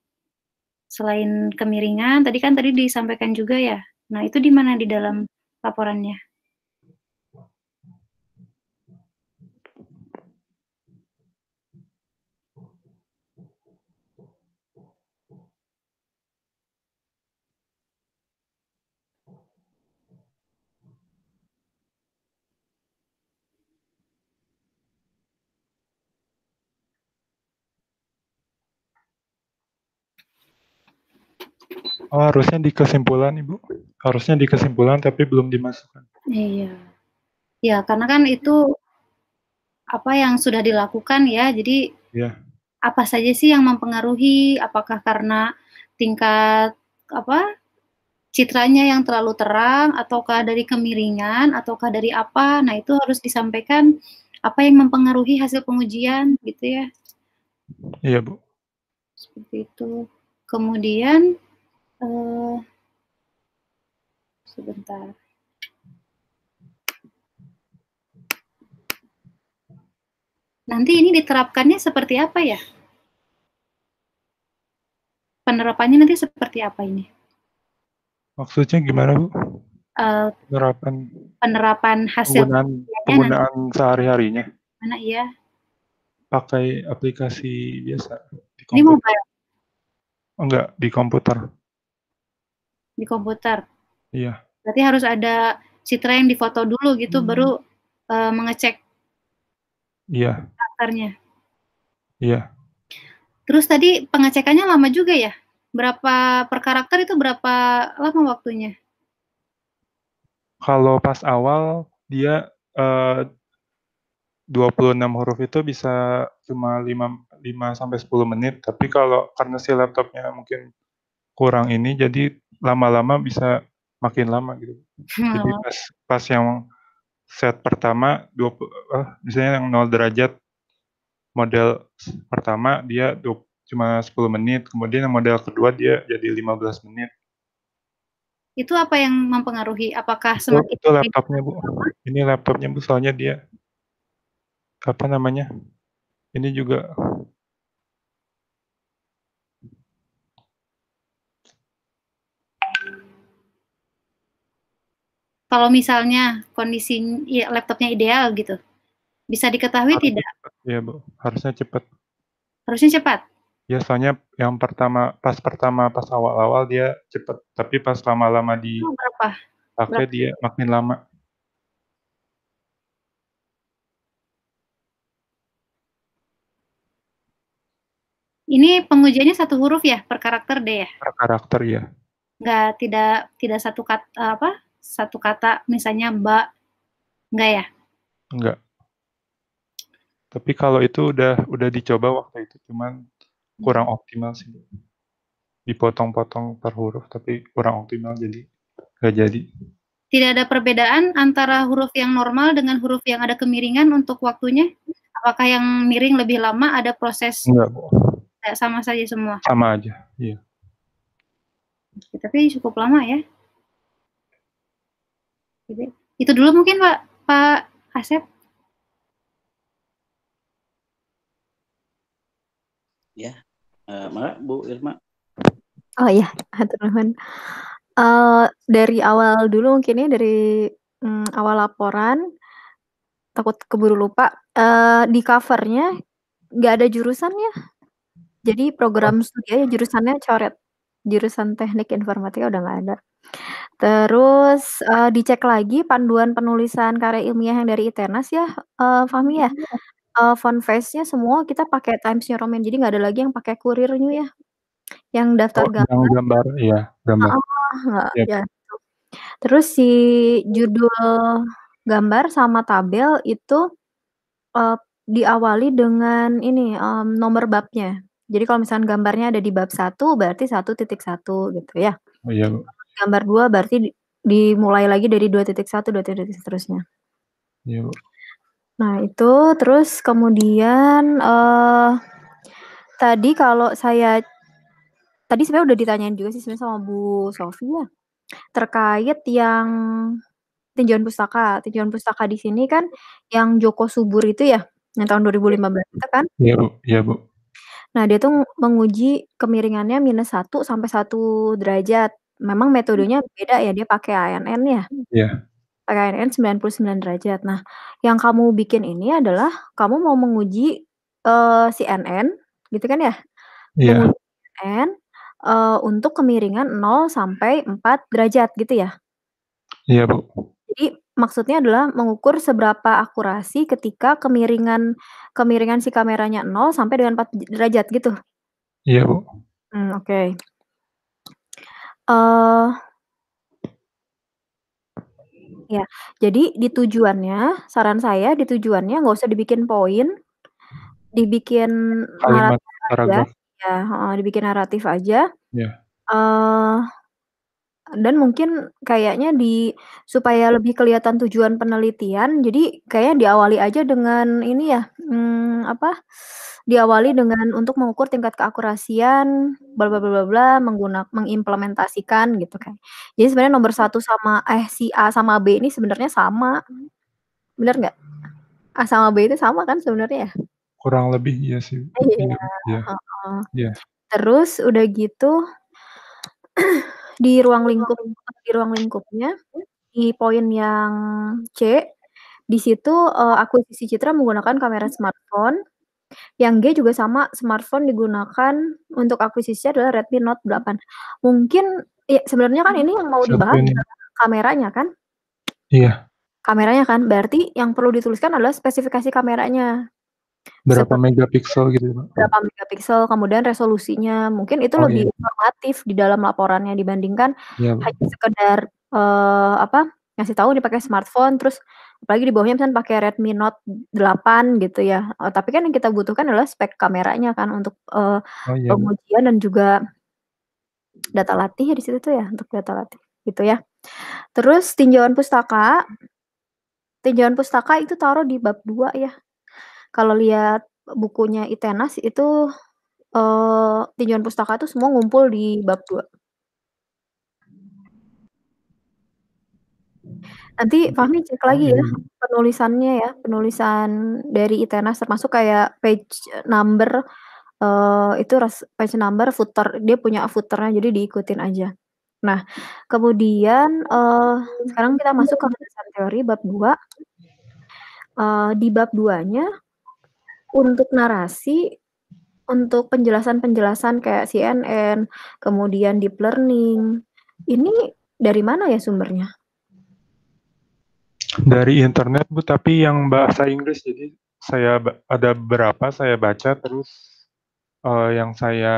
Speaker 5: Selain kemiringan, tadi kan tadi disampaikan juga ya. Nah, itu di mana di dalam laporannya?
Speaker 1: Oh, harusnya di kesimpulan, Ibu. Harusnya di kesimpulan tapi belum dimasukkan.
Speaker 5: Iya. Ya, karena kan itu apa yang sudah dilakukan ya. Jadi
Speaker 1: Ya,
Speaker 5: apa saja sih yang mempengaruhi? Apakah karena tingkat apa citranya yang terlalu terang ataukah dari kemiringan ataukah dari apa. Nah, itu harus disampaikan apa yang mempengaruhi hasil pengujian gitu ya.
Speaker 1: Iya, Bu.
Speaker 5: Seperti itu. Kemudian eh, sebentar. Nanti ini diterapkannya seperti apa ya? Penerapannya nanti seperti apa ini?
Speaker 1: Maksudnya gimana, Bu?
Speaker 5: Uh,
Speaker 1: penerapan
Speaker 5: penerapan hasil
Speaker 1: penggunaan penggunaan sehari-harinya.
Speaker 5: Mana iya?
Speaker 1: Pakai aplikasi biasa
Speaker 5: di komputer. Ini mobile.
Speaker 1: Enggak, di komputer.
Speaker 5: Di komputer.
Speaker 1: Iya.
Speaker 5: Berarti harus ada citra yang difoto dulu gitu hmm. baru uh, mengecek.
Speaker 1: Iya.
Speaker 5: Karakternya.
Speaker 1: Iya.
Speaker 5: Terus tadi pengecekannya lama juga ya? Berapa per karakter itu berapa lama waktunya?
Speaker 1: Kalau pas awal dia uh, 26 huruf itu bisa cuma 5 5 sampai 10 menit, tapi kalau karena si laptopnya mungkin kurang ini jadi lama-lama bisa makin lama gitu. Hmm. Jadi pas pas yang set pertama 20 uh, misalnya yang 0 derajat model pertama dia 20, cuma 10 menit, kemudian yang model kedua dia jadi 15 menit.
Speaker 5: Itu apa yang mempengaruhi? Apakah
Speaker 1: semakin itu, itu laptopnya Bu. Ini laptopnya Bu soalnya dia apa namanya? Ini juga
Speaker 5: Kalau misalnya kondisi ya, laptopnya ideal gitu, bisa diketahui
Speaker 1: Harus
Speaker 5: tidak?
Speaker 1: Iya Bu, harusnya cepat.
Speaker 5: Harusnya cepat.
Speaker 1: Ya soalnya yang pertama pas pertama pas awal-awal dia cepet, tapi pas lama-lama di
Speaker 5: oh, berapa?
Speaker 1: pakai berapa? dia makin lama.
Speaker 5: Ini pengujiannya satu huruf ya per karakter deh ya?
Speaker 1: Per karakter ya.
Speaker 5: Enggak tidak tidak satu kata apa? Satu kata misalnya Mbak. Enggak ya?
Speaker 1: Enggak. Tapi kalau itu udah udah dicoba waktu itu cuman kurang optimal sih. Dipotong-potong per huruf tapi kurang optimal jadi nggak jadi.
Speaker 5: Tidak ada perbedaan antara huruf yang normal dengan huruf yang ada kemiringan untuk waktunya? Apakah yang miring lebih lama ada proses
Speaker 1: enggak
Speaker 5: Tidak, sama saja semua?
Speaker 1: Sama aja iya.
Speaker 5: Tapi cukup lama ya itu dulu mungkin pak pak Asep
Speaker 2: ya Uh, Bu Irma.
Speaker 4: Oh iya, hatur nuhun. Uh, dari awal dulu mungkin ya, dari, um, awal laporan, takut keburu lupa, uh, di covernya nggak ada jurusannya. Jadi program studi aja jurusannya coret, jurusan teknik informatika udah nggak ada. Terus, uh, dicek lagi panduan penulisan karya ilmiah yang dari ITENAS ya, uh, Fahmi ya? uh, font face-nya semua kita pakai Times New Roman, jadi nggak ada lagi yang pakai Kurir New ya. Yang daftar
Speaker 1: Oh, yang gambar. gambar, iya, gambar.
Speaker 4: Heeh, Yep. ya itu. Terus si judul gambar sama tabel itu, uh, diawali dengan ini, um, nomor babnya. Jadi kalau misalnya gambarnya ada di bab 1 berarti 1.1 gitu ya.
Speaker 1: Oh, iya, Bu.
Speaker 4: Gambar 2 berarti di dimulai lagi dari 2.1, 2 seterusnya.
Speaker 1: Iya, Bu.
Speaker 4: Nah itu, terus kemudian, uh, tadi kalau saya tadi sebenarnya udah ditanyain juga sih sebenarnya sama Bu Sofi ya, terkait yang tinjauan pustaka. Tinjauan pustaka di sini kan yang Joko Subur itu ya, yang tahun 2015 itu kan?
Speaker 1: Iya, Bu iya, Bu.
Speaker 4: Nah, dia tuh menguji kemiringannya minus 1 sampai 1 derajat. Memang metodenya beda ya, dia pakai ANN ya?
Speaker 1: Iya.
Speaker 4: PKNN 99 derajat. Nah, yang kamu bikin ini adalah kamu mau menguji, uh, si NN, gitu kan ya?
Speaker 1: Iya.
Speaker 4: Menguji NN, uh, untuk kemiringan 0 sampai 4 derajat gitu ya?
Speaker 1: Iya, Bu.
Speaker 4: Maksudnya adalah mengukur seberapa akurasi ketika kemiringan kemiringan si kameranya 0 sampai dengan 4 derajat gitu?
Speaker 1: Iya, Bu.
Speaker 4: Hmm oke. Okay. Uh, Ya, jadi di tujuannya, saran saya di tujuannya nggak usah dibikin poin, dibikin
Speaker 1: Kalimat,
Speaker 4: naratif aja, ya heeh, dibikin naratif aja.
Speaker 1: Iya.
Speaker 4: Uh, dan mungkin kayaknya di supaya lebih kelihatan tujuan penelitian, jadi kayaknya diawali aja dengan ini ya, mmm, apa, diawali dengan untuk mengukur tingkat keakurasian bla bla bla bla bla, mengguna mengimplementasikan gitu kan. Jadi sebenarnya nomor satu sama eh, si A sama B ini sebenarnya sama. Bener nggak? A sama B itu sama kan sebenarnya ya?
Speaker 1: Kurang lebih iya sih.
Speaker 4: Iya,
Speaker 1: Iya iya.
Speaker 4: heeh.
Speaker 1: Iya.
Speaker 4: Terus udah gitu di ruang lingkup di ruang lingkupnya, di poin yang C, di situ, eee, akuisisi citra menggunakan kamera smartphone, yang G juga sama, smartphone digunakan untuk akuisisinya adalah Redmi Note 8. Mungkin ya sebenarnya kan ini yang mau dibahas kameranya kan?
Speaker 1: Iya.
Speaker 4: Kameranya kan, berarti yang perlu dituliskan adalah spesifikasi kameranya.
Speaker 1: Berapa
Speaker 4: Seperti
Speaker 1: megapiksel gitu ya, Mbak?
Speaker 4: berapa megapiksel, kemudian resolusinya, mungkin itu
Speaker 1: Oh,
Speaker 4: lebih
Speaker 1: iya.
Speaker 4: informatif di dalam laporannya dibandingkan
Speaker 1: Iya,
Speaker 4: hanya sekedar, eee, apa, ngasih tahu nih pakai smartphone, terus apalagi di bawahnya misalnya pakai Redmi Note 8 gitu ya, eee, tapi kan yang kita butuhkan adalah spek kameranya kan untuk, eee,
Speaker 1: Oh, iya, Bu.
Speaker 4: pengujian dan juga data latih ya di situ tuh ya, untuk data latih, gitu ya. Terus tinjauan pustaka tinjauan pustaka itu taruh di bab 2 ya. Kalau lihat bukunya ITENAS itu, eee, tinjauan pustaka itu semua ngumpul di bab 2. Nanti Fahmi cek lagi ya
Speaker 1: Bu.
Speaker 4: penulisannya ya, penulisan dari ITENAS termasuk kayak page number, eee, itu res page number, footer, dia punya footer-nya jadi diikutin aja. Nah, kemudian, eee, sekarang kita masuk ke teori bab 2. Eee, di bab 2-nya untuk narasi, untuk penjelasan-penjelasan kayak CNN, kemudian deep learning, ini dari mana ya sumbernya?
Speaker 1: Dari internet, Bu, tapi yang bahasa Inggris. Jadi saya ada beberapa saya baca terus, eee, yang saya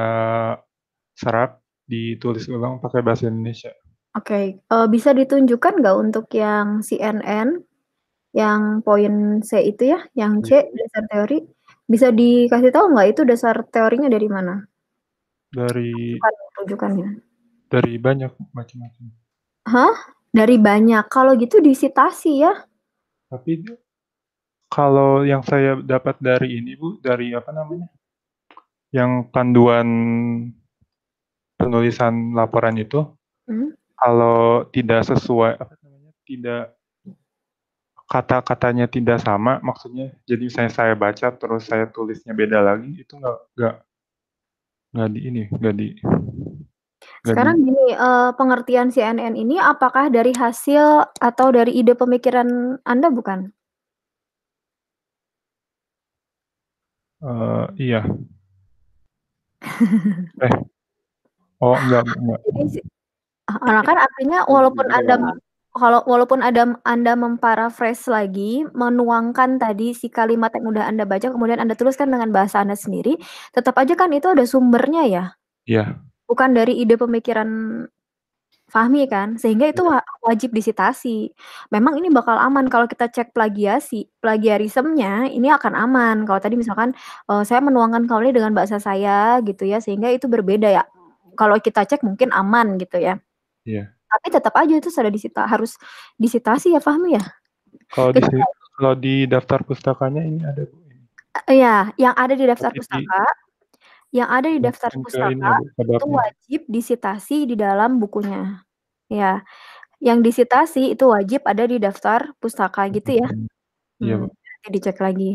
Speaker 1: serap ditulis ulang pakai bahasa Indonesia.
Speaker 4: Oke, eee, bisa ditunjukkan nggak untuk yang CNN, yang poin C itu ya, yang C,
Speaker 1: Iya.
Speaker 4: dasar teori, bisa dikasih tahu nggak itu dasar teorinya dari mana?
Speaker 1: Dari
Speaker 4: Rujukan rujukannya.
Speaker 1: dari banyak, macam-macam.
Speaker 4: Hah? Dari banyak? Kalau gitu disitasi ya?
Speaker 1: Tapi kalau yang saya dapat dari ini, Bu, dari apa namanya, yang panduan penulisan laporan itu,
Speaker 4: Mmm.
Speaker 1: kalau tidak sesuai, apa namanya, tidak kata-katanya tidak sama, maksudnya jadi misalnya saya baca terus saya tulisnya beda lagi, itu nggak nggak nggak di ini, nggak di di
Speaker 4: Sekarang gini, eee, pengertian CNN ini apakah dari hasil atau dari ide pemikiran Anda bukan?
Speaker 1: Eee, iya. Eh. Oh, enggak enggak.
Speaker 4: Jadi si heeh, kan artinya walaupun Anda kalau walaupun Anda Anda memparaphrase lagi, menuangkan tadi si kalimat yang udah Anda baca, kemudian Anda tuliskan dengan bahasa Anda sendiri, tetap aja kan itu ada sumbernya ya?
Speaker 1: Iya.
Speaker 4: Bukan dari ide pemikiran Fahmi kan? Sehingga itu
Speaker 1: Iya.
Speaker 4: wa wajib disitasi. Memang ini bakal aman kalau kita cek plagiasi plagiarismnya ini akan aman. Kalau tadi misalkan, eee, saya menuangkan kembali dengan bahasa saya gitu ya, sehingga itu berbeda ya. Kalau kita cek mungkin aman gitu ya.
Speaker 1: Iya.
Speaker 4: Tapi tetap aja itu sudah disita harus disitasi ya Fahmi ya?
Speaker 1: Kalau di kalau di daftar pustakanya ini ada, Bu, ini.
Speaker 4: E iya, yang ada di daftar pustaka yang ada di daftar
Speaker 1: ini
Speaker 4: pustaka itu wajib disitasi di dalam bukunya. Ya, yang disitasi itu wajib ada di daftar pustaka gitu ya?
Speaker 1: Mhm. Iya,
Speaker 4: Mmm,
Speaker 1: Bu.
Speaker 4: nanti dicek lagi.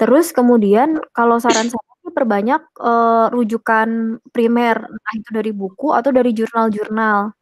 Speaker 4: Terus kemudian kalau saran saya sih perbanyak, eee, rujukan primer, entah itu dari buku atau dari jurnal-jurnal.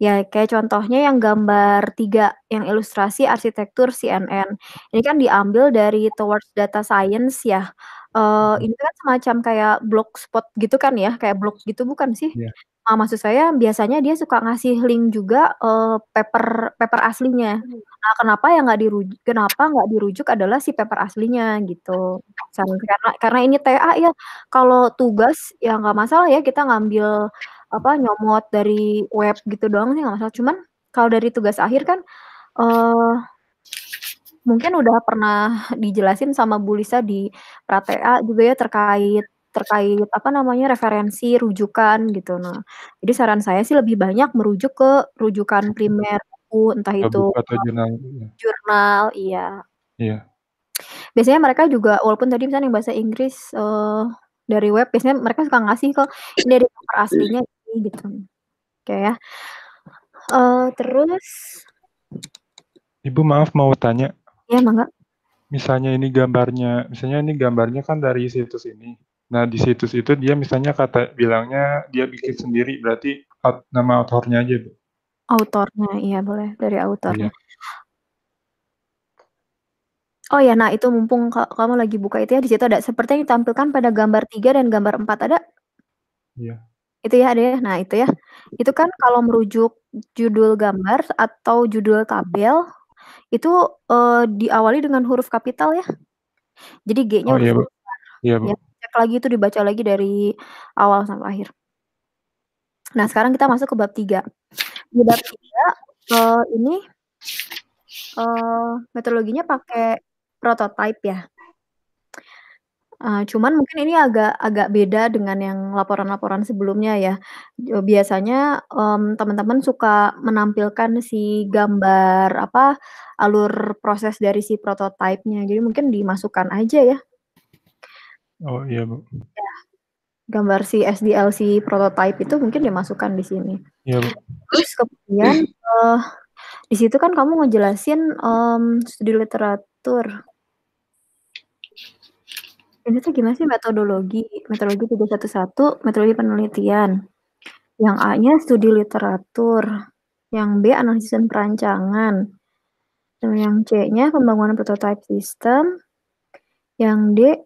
Speaker 4: Ya kayak contohnya yang gambar 3, yang ilustrasi arsitektur CNN. Ini kan diambil dari Towards Data Science ya, eee,
Speaker 1: Mhm.
Speaker 4: ini kan semacam kayak blogspot gitu kan ya, kayak blog gitu bukan sih?
Speaker 1: Iya.
Speaker 4: Eee, maksud saya biasanya dia suka ngasih link juga, eee, paper paper aslinya. Nah, kenapa yang nggak diruj kenapa nggak dirujuk adalah si paper aslinya gitu. Misalnya karena karena ini TA ya, kalau tugas ya nggak masalah ya kita ngambil apa, nyomot dari web gitu doang sih nggak masalah. Cuman kalau dari tugas akhir kan, eee, mungkin udah pernah dijelasin sama Bu Lisa di pra-TA juga ya terkait terkait apa namanya, referensi, rujukan gitu. Nah, jadi saran saya sih lebih banyak merujuk ke rujukan primer buku, entah itu,
Speaker 1: atau jurnal, iya.
Speaker 4: jurnal, iya.
Speaker 1: Iya.
Speaker 4: Biasanya mereka juga walaupun tadi misalnya yang bahasa Inggris, eee, dari web biasanya mereka suka ngasih kok, ini dari paper aslinya gitu. Oke ya. Eee, terus
Speaker 1: Ibu maaf mau tanya.
Speaker 4: Iya, mangga.
Speaker 1: Misalnya ini gambarnya misalnya ini gambarnya kan dari situs ini. Nah, di situs itu dia misalnya kata bilangnya dia bikin sendiri, berarti aut nama autornya aja, Bu?
Speaker 4: Autornya, iya boleh, dari autornya.
Speaker 1: Iya.
Speaker 4: Oh ya, nah itu mumpung ka kamu lagi buka itu ya, di situ ada seperti yang ditampilkan pada gambar 3 dan gambar 4 ada?
Speaker 1: Iya.
Speaker 4: Itu ya, ada ya? Nah itu ya. Itu kan kalau merujuk judul gambar atau judul tabel, itu, eee, diawali dengan huruf kapital ya. Jadi G-nya
Speaker 1: Oh iya, Bu.
Speaker 4: huruf besar.
Speaker 1: Iya, Bu.
Speaker 4: Ya, cek lagi itu dibaca lagi dari awal sampai akhir. Nah, sekarang kita masuk ke bab 3. Di bab 3, eee, ini, eee, metodologinya pakai prototype ya. Eee, cuman mungkin ini agak agak beda dengan yang laporan-laporan sebelumnya ya. Eee, biasanya, mmm, teman-teman suka menampilkan si gambar apa, alur proses dari si prototype-nya. Jadi mungkin dimasukkan aja ya.
Speaker 1: Oh, iya, Bu.
Speaker 4: Ya. Gambar si SDLC prototype itu mungkin dimasukkan di sini.
Speaker 1: Iya, Bu.
Speaker 4: Terus kemudian, eee, di situ kan kamu ngejelasin, mmm, studi literatur. Ini tuh gimana sih metodologi? Metodologi 311, metodologi penelitian. Yang A-nya studi literatur, yang B analisis dan perancangan, dan yang C-nya pembangunan prototype system, yang D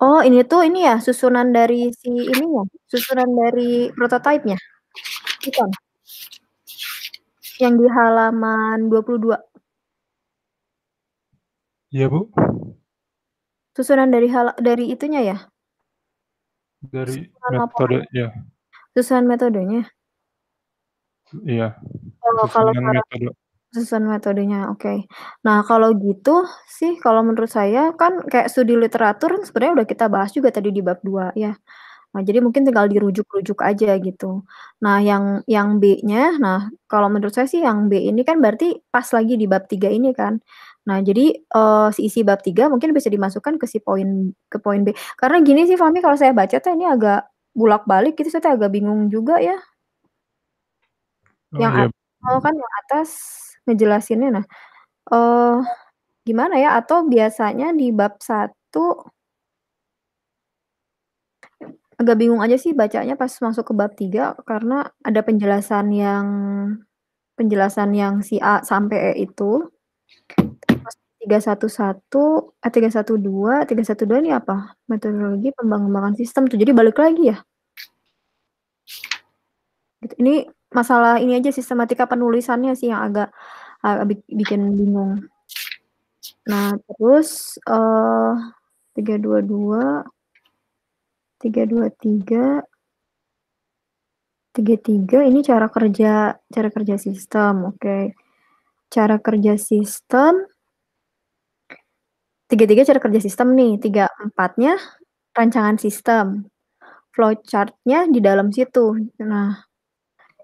Speaker 4: oh ini tuh ini ya, susunan dari si ininya, susunan dari prototype-nya? Bukan? Yang di halaman 22.
Speaker 1: Iya, Bu.
Speaker 4: Susunan dari hala dari itunya ya?
Speaker 1: Dari
Speaker 4: Susunan
Speaker 1: metode
Speaker 4: laporan.
Speaker 1: ya.
Speaker 4: Susunan metodenya?
Speaker 1: Iya.
Speaker 4: Oh, kalau
Speaker 1: Susunan
Speaker 4: cara
Speaker 1: metode.
Speaker 4: susunan metodenya, oke. Nah, kalau gitu sih kalau menurut saya kan kayak studi literatur sebenarnya udah kita bahas juga tadi di bab 2 ya. Nah, jadi mungkin tinggal dirujuk-rujuk aja gitu. Nah, yang yang B-nya, nah kalau menurut saya sih yang B ini kan berarti pas lagi di bab 3 ini kan. Nah, jadi, eee, si isi bab 3 mungkin bisa dimasukkan ke si poin ke poin B. Karena gini sih Fahmi kalau saya baca tuh ini agak bolak-balik gitu, saya tuh agak bingung juga ya.
Speaker 1: Oh,
Speaker 4: Yang
Speaker 1: iya.
Speaker 4: kan yang atas ngejelasinnya. Nah, eee, gimana ya, atau biasanya di bab 1 agak bingung aja sih bacanya pas masuk ke bab 3 karena ada penjelasan yang penjelasan yang si A sampai E itu. Terus 311 eh 312, 312 ini apa? Metodologi pengembangan sistem tuh, jadi balik lagi ya? Gitu, ini masalah ini aja sistematika penulisannya sih yang agak agak bik bikin bingung. Nah, terus, eee, 322 323 33 ini cara kerja cara kerja sistem, oke. Cara kerja sistem 33 cara kerja sistem nih, 34-nya rancangan sistem. Flowchart-nya di dalam situ. Nah,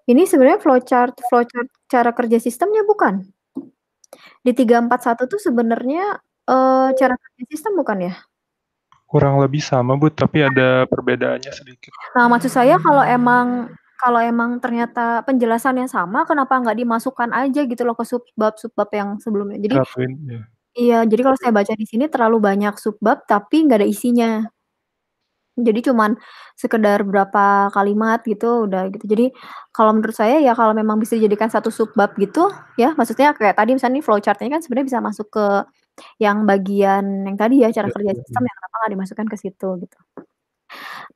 Speaker 4: ini sebenarnya flowchart flowchart cara kerja sistemnya bukan? Di 341 tuh sebenarnya, eee, cara kerja sistem bukan ya?
Speaker 1: Kurang lebih sama, Bu, tapi ada perbedaannya sedikit.
Speaker 4: Nah, maksud saya kalau emang kalau emang ternyata penjelasannya sama, kenapa nggak dimasukkan aja gitu loh ke subbab-subbab yang sebelumnya. Jadi
Speaker 1: Disatuin, iya.
Speaker 4: Iya, jadi kalau saya baca di sini terlalu banyak subbab tapi nggak ada isinya. Jadi cuman sekedar berapa kalimat gitu, udah gitu. Jadi kalau menurut saya ya kalau memang bisa dijadikan satu subbab gitu ya, maksudnya kayak tadi misalnya nih flowchart-nya kan sebenarnya bisa masuk ke yang bagian yang tadi ya, cara
Speaker 1: Iya
Speaker 4: kerja
Speaker 1: iya
Speaker 4: sistem
Speaker 1: iya.
Speaker 4: yang kenapa nggak dimasukkan ke situ gitu.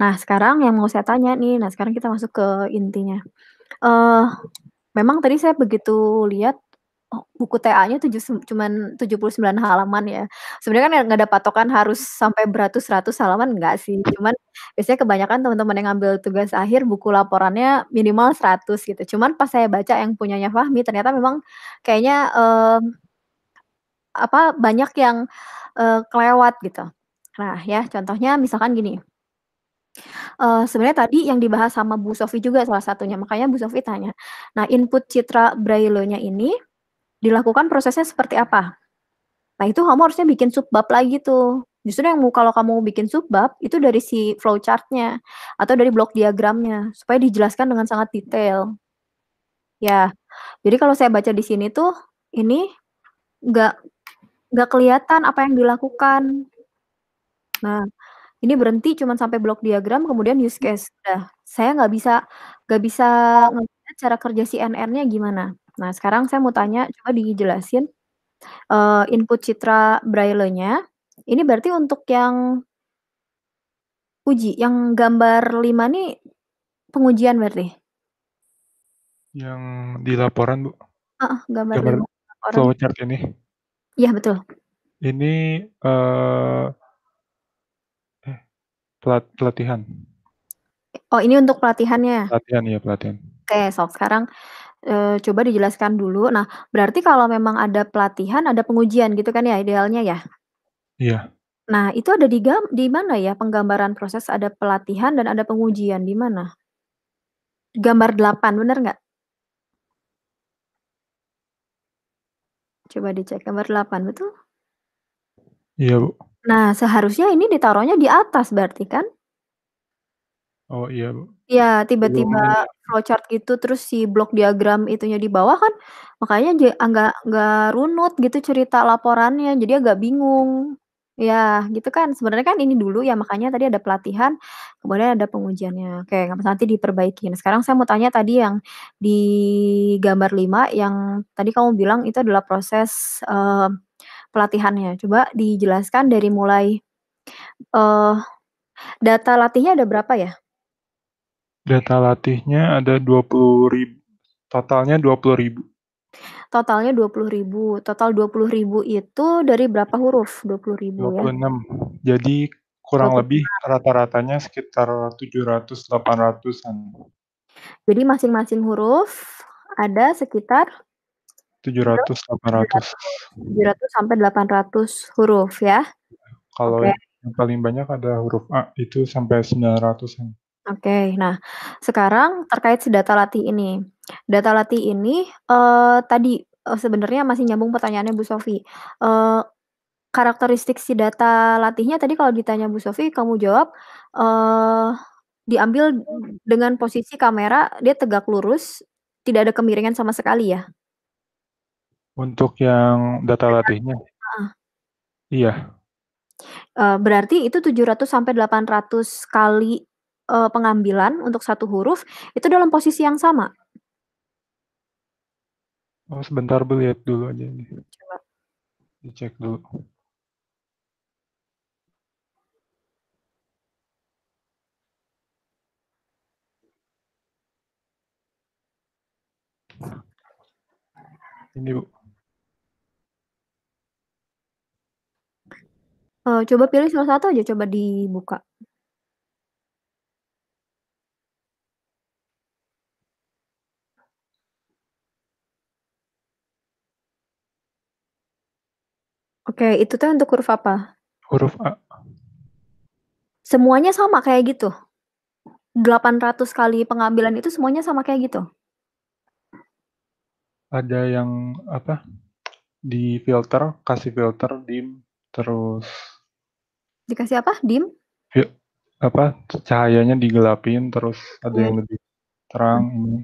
Speaker 4: Nah, sekarang yang mau saya tanya nih, nah sekarang kita masuk ke intinya. Eee, memang tadi saya begitu lihat, oh buku TA-nya tujuh cuman 79 halaman ya. Sebenarnya kan nggak ada patokan harus sampai beratus-ratus halaman, enggak sih. Cuman biasanya kebanyakan teman-teman yang ngambil tugas akhir buku laporannya minimal 100 gitu. Cuman pas saya baca yang punyanya Fahmi ternyata memang kayaknya, mmm, apa, banyak yang, eee, kelewat gitu. Nah ya, contohnya misalkan gini Uh, sebenarnya tadi yang dibahas sama Bu Sofi juga salah satunya, makanya Bu Sofi tanya. Nah, input citra braille-nya ini dilakukan prosesnya seperti apa? Nah, itu kamu harusnya bikin subbab lagi tuh. Justru yang kalau kamu bikin subbab itu dari si flowchart-nya atau dari blok diagramnya supaya dijelaskan dengan sangat detail. Ya. Jadi kalau saya baca di sini tuh ini nggak nggak kelihatan apa yang dilakukan. Nah, ini berhenti cuma sampai blok diagram kemudian use case. Udah, saya nggak bisa nggak bisa ngelihat cara kerja si NR-nya gimana. Nah, sekarang saya mau tanya, coba dijelasin uh, input citra braille-nya. Ini berarti untuk yang uji, yang gambar 5 nih pengujian berarti?
Speaker 1: Yang di laporan, Bu.
Speaker 4: Heeh, gambar,
Speaker 1: gambar
Speaker 4: 5
Speaker 1: flowchart ini.
Speaker 4: Iya, betul.
Speaker 1: Ini uh, Pelat pelatihan.
Speaker 4: Oh, ini untuk pelatihannya?
Speaker 1: Pelatihan, iya pelatihan.
Speaker 4: Oke, sok sekarang, eee, coba dijelaskan dulu. Nah, berarti kalau memang ada pelatihan, ada pengujian gitu kan ya idealnya ya?
Speaker 1: Iya.
Speaker 4: Nah, itu ada di gam di mana ya penggambaran proses ada pelatihan dan ada pengujian, di mana? Gambar 8, bener nggak? Coba dicek gambar 8, betul?
Speaker 1: Iya, Bu.
Speaker 4: Nah, seharusnya ini ditaruhnya di atas berarti kan?
Speaker 1: Oh, iya.
Speaker 4: Iya, tiba-tiba flowchart gitu, terus si blok diagram itunya di bawah kan, makanya ja nggak nggak runut gitu cerita laporannya, jadi agak bingung. Ya, gitu kan, sebenarnya kan ini dulu ya, makanya tadi ada pelatihan, kemudian ada pengujiannya. Oke, nanti diperbaiki. Nah, sekarang saya mau tanya tadi yang di gambar 5 yang tadi kamu bilang itu adalah proses, eee pelatihannya. Coba dijelaskan dari mulai, uh, data latihnya ada berapa ya?
Speaker 1: Data latihnya ada 20.000 totalnya 20.000.
Speaker 4: Totalnya 20.000, total 20.000 itu dari berapa huruf? 20.000 ya?
Speaker 1: 26. Jadi kurang 26. lebih rata-ratanya sekitar 700-800-an.
Speaker 4: Jadi masing-masing huruf ada sekitar
Speaker 1: 700, 800.
Speaker 4: 700 sampai 800 huruf ya.
Speaker 1: Kalau okay. yang paling banyak ada huruf A itu sampai 900-an.
Speaker 4: Oke, okay, nah sekarang terkait si data latih ini. Data latih ini uh, tadi uh, sebenarnya masih nyambung pertanyaannya Bu Sofi. Uh, karakteristik si data latihnya tadi kalau ditanya Bu Sofi kamu jawab uh, diambil dengan posisi kamera dia tegak lurus, tidak ada kemiringan sama sekali ya.
Speaker 1: Untuk yang data latihnya? Iya.
Speaker 4: Uh, berarti itu 700 sampai 800 kali, uh, pengambilan untuk satu huruf, itu dalam posisi yang sama?
Speaker 1: Oh, sebentar lihat dulu aja ini. Coba. Dicek dulu. Ini, Bu.
Speaker 4: Uh, coba pilih salah satu aja, coba dibuka. Oke, itu tuh untuk huruf apa?
Speaker 1: Huruf A.
Speaker 4: Semuanya sama kayak gitu? 800 kali pengambilan itu semuanya sama kayak gitu?
Speaker 1: Ada yang, apa, di filter, kasih filter, dim, terus
Speaker 4: Dikasih apa? Dim?
Speaker 1: Ya, apa, cahayanya digelapin, terus ada hmm. yang lebih terang ini.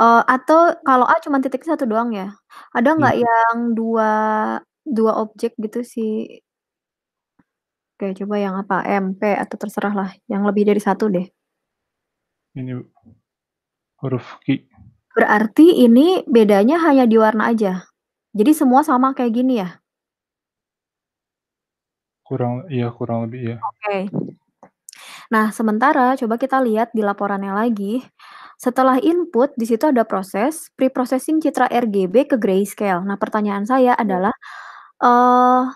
Speaker 4: Uh, atau kalau A cuma titik satu doang ya? Ada nggak hmm. yang dua dua objek gitu sih? Oke, coba yang apa, MP atau terserah lah, yang lebih dari satu deh.
Speaker 1: Ini, huruf Q.
Speaker 4: Berarti ini bedanya hanya di warna aja? Jadi semua sama kayak gini ya?
Speaker 1: Kurang iya, kurang lebih ya.
Speaker 4: Oke. Nah, sementara coba kita lihat di laporannya lagi. Setelah input, di situ ada proses pre-processing citra RGB ke grayscale. Nah, pertanyaan saya adalah, uh,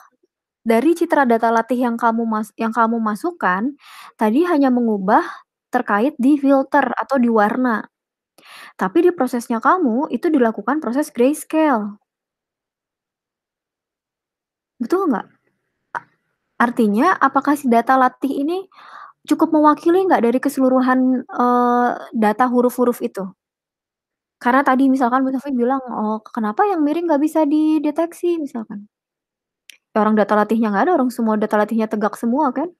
Speaker 4: dari citra data latih yang kamu mas yang kamu masukkan, tadi hanya mengubah terkait di filter atau di warna. Tapi di prosesnya kamu, itu dilakukan proses grayscale. Betul nggak? Artinya, apakah si data latih ini cukup mewakili nggak dari keseluruhan, eee, data huruf-huruf itu? Karena tadi misalkan Bu Taufik bilang, "Oh, kenapa yang miring nggak bisa dideteksi?" Misalkan. Ya orang data latihnya nggak ada, orang semua data latihnya tegak semua kan.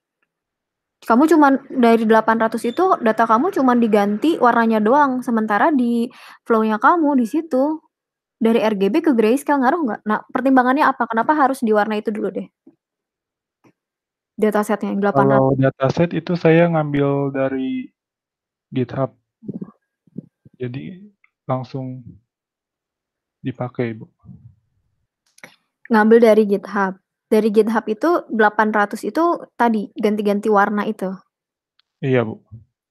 Speaker 4: Kamu cuman dari 800 itu data kamu cuman diganti warnanya doang, sementara di flow-nya kamu di situ, dari RGB ke grayscale ngaruh nggak? Nah, pertimbangannya apa? Kenapa harus di warna itu dulu deh? Dataset-nya yang 800.
Speaker 1: Kalau dataset itu saya ngambil dari GitHub. Jadi langsung dipakai, Bu.
Speaker 4: Ngambil dari GitHub. Dari GitHub itu 800 itu tadi ganti-ganti warna itu?
Speaker 1: Iya, Bu.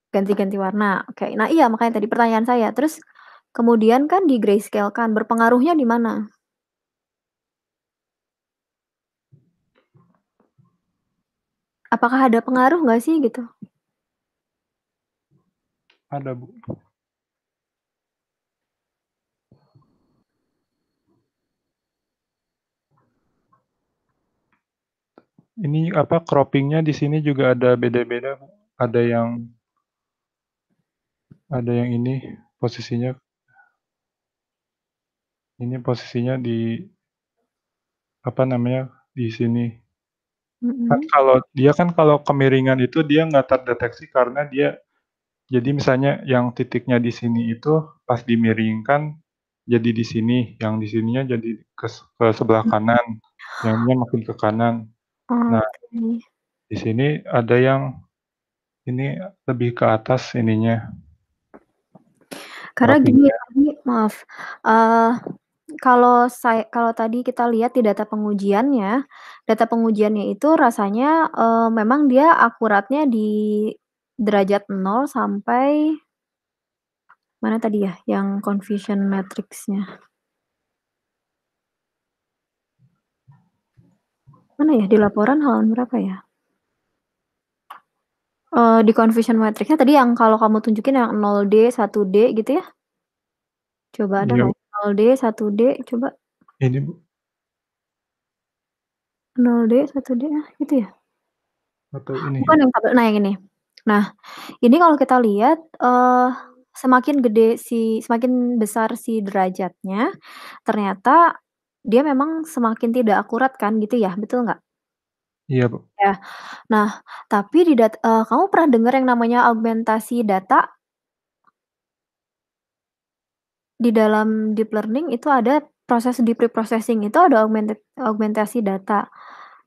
Speaker 4: Ganti-ganti warna, oke. Nah iya makanya tadi pertanyaan saya, terus kemudian kan di grayscale kan, berpengaruhnya di mana? Apakah ada pengaruh nggak sih gitu?
Speaker 1: Ada, Bu. Ini apa, cropping-nya di sini juga ada beda-beda. Ada yang ada yang ini posisinya ini posisinya di apa namanya, di sini. Kan
Speaker 4: Mhm.
Speaker 1: kalau dia kan kalau kemiringan itu dia nggak terdeteksi karena dia jadi misalnya yang titiknya di sini itu pas dimiringkan jadi di sini, yang di sininya jadi ke ke sebelah kanan, yang ini makin ke kanan. Nah,
Speaker 4: Oke.
Speaker 1: di sini ada yang ini lebih ke atas ininya.
Speaker 4: Karena gini tadi maaf, eee, kalau say kalau tadi kita lihat di data pengujiannya, data pengujiannya itu rasanya, eee, memang dia akuratnya di derajat 0 sampai mana tadi ya, yang confusion matrix-nya? Mana ya, di laporan halaman berapa ya? Eee, di confusion matrix-nya tadi yang kalau kamu tunjukin yang 0D, 1D gitu ya? Coba ada
Speaker 1: Iya.
Speaker 4: nggak? 0D, 1D coba.
Speaker 1: Ini, Bu.
Speaker 4: 0D, 1D, ah, itu ya?
Speaker 1: Atau ini?
Speaker 4: Bukan yang tabel nah yang ini. Nah, ini kalau kita lihat, eee, semakin gede si semakin besar si derajatnya, ternyata dia memang semakin tidak akurat kan gitu ya, betul nggak?
Speaker 1: Iya, Bu.
Speaker 4: Ya. Nah, tapi di dat eee, kamu pernah dengar yang namanya augmentasi data? Di dalam deep learning itu ada proses di pre-processing itu ada augmented augmentasi data.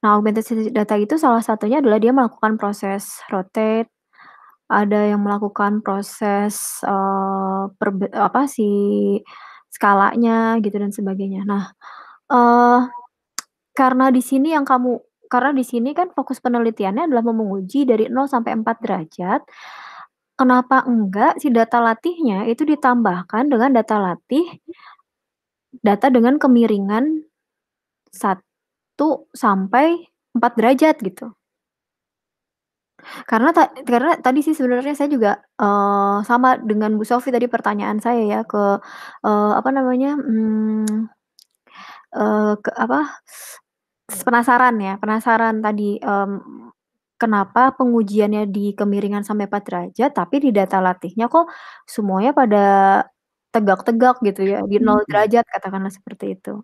Speaker 4: Nah, augmentasi data itu salah satunya adalah dia melakukan proses rotate, ada yang melakukan proses, eee, perbe apa, si skalanya gitu dan sebagainya. Nah, eee, karena di sini yang kamu karena di sini kan fokus penelitiannya adalah menguji dari 0 sampai 4 derajat, kenapa enggak si data latihnya itu ditambahkan dengan data latih data dengan kemiringan 1 sampai 4 derajat gitu. Karena ta karena tadi sih sebenarnya saya juga, eee, sama dengan Bu Sofi tadi pertanyaan saya ya ke, eee, apa namanya, mmm, eee, ke apa, penasaran ya, penasaran tadi, mmm, kenapa pengujiannya di kemiringan sampai 4 derajat, tapi di data latihnya kok semuanya pada tegak-tegak gitu ya, di 0
Speaker 5: Mhm.
Speaker 4: derajat katakanlah seperti itu.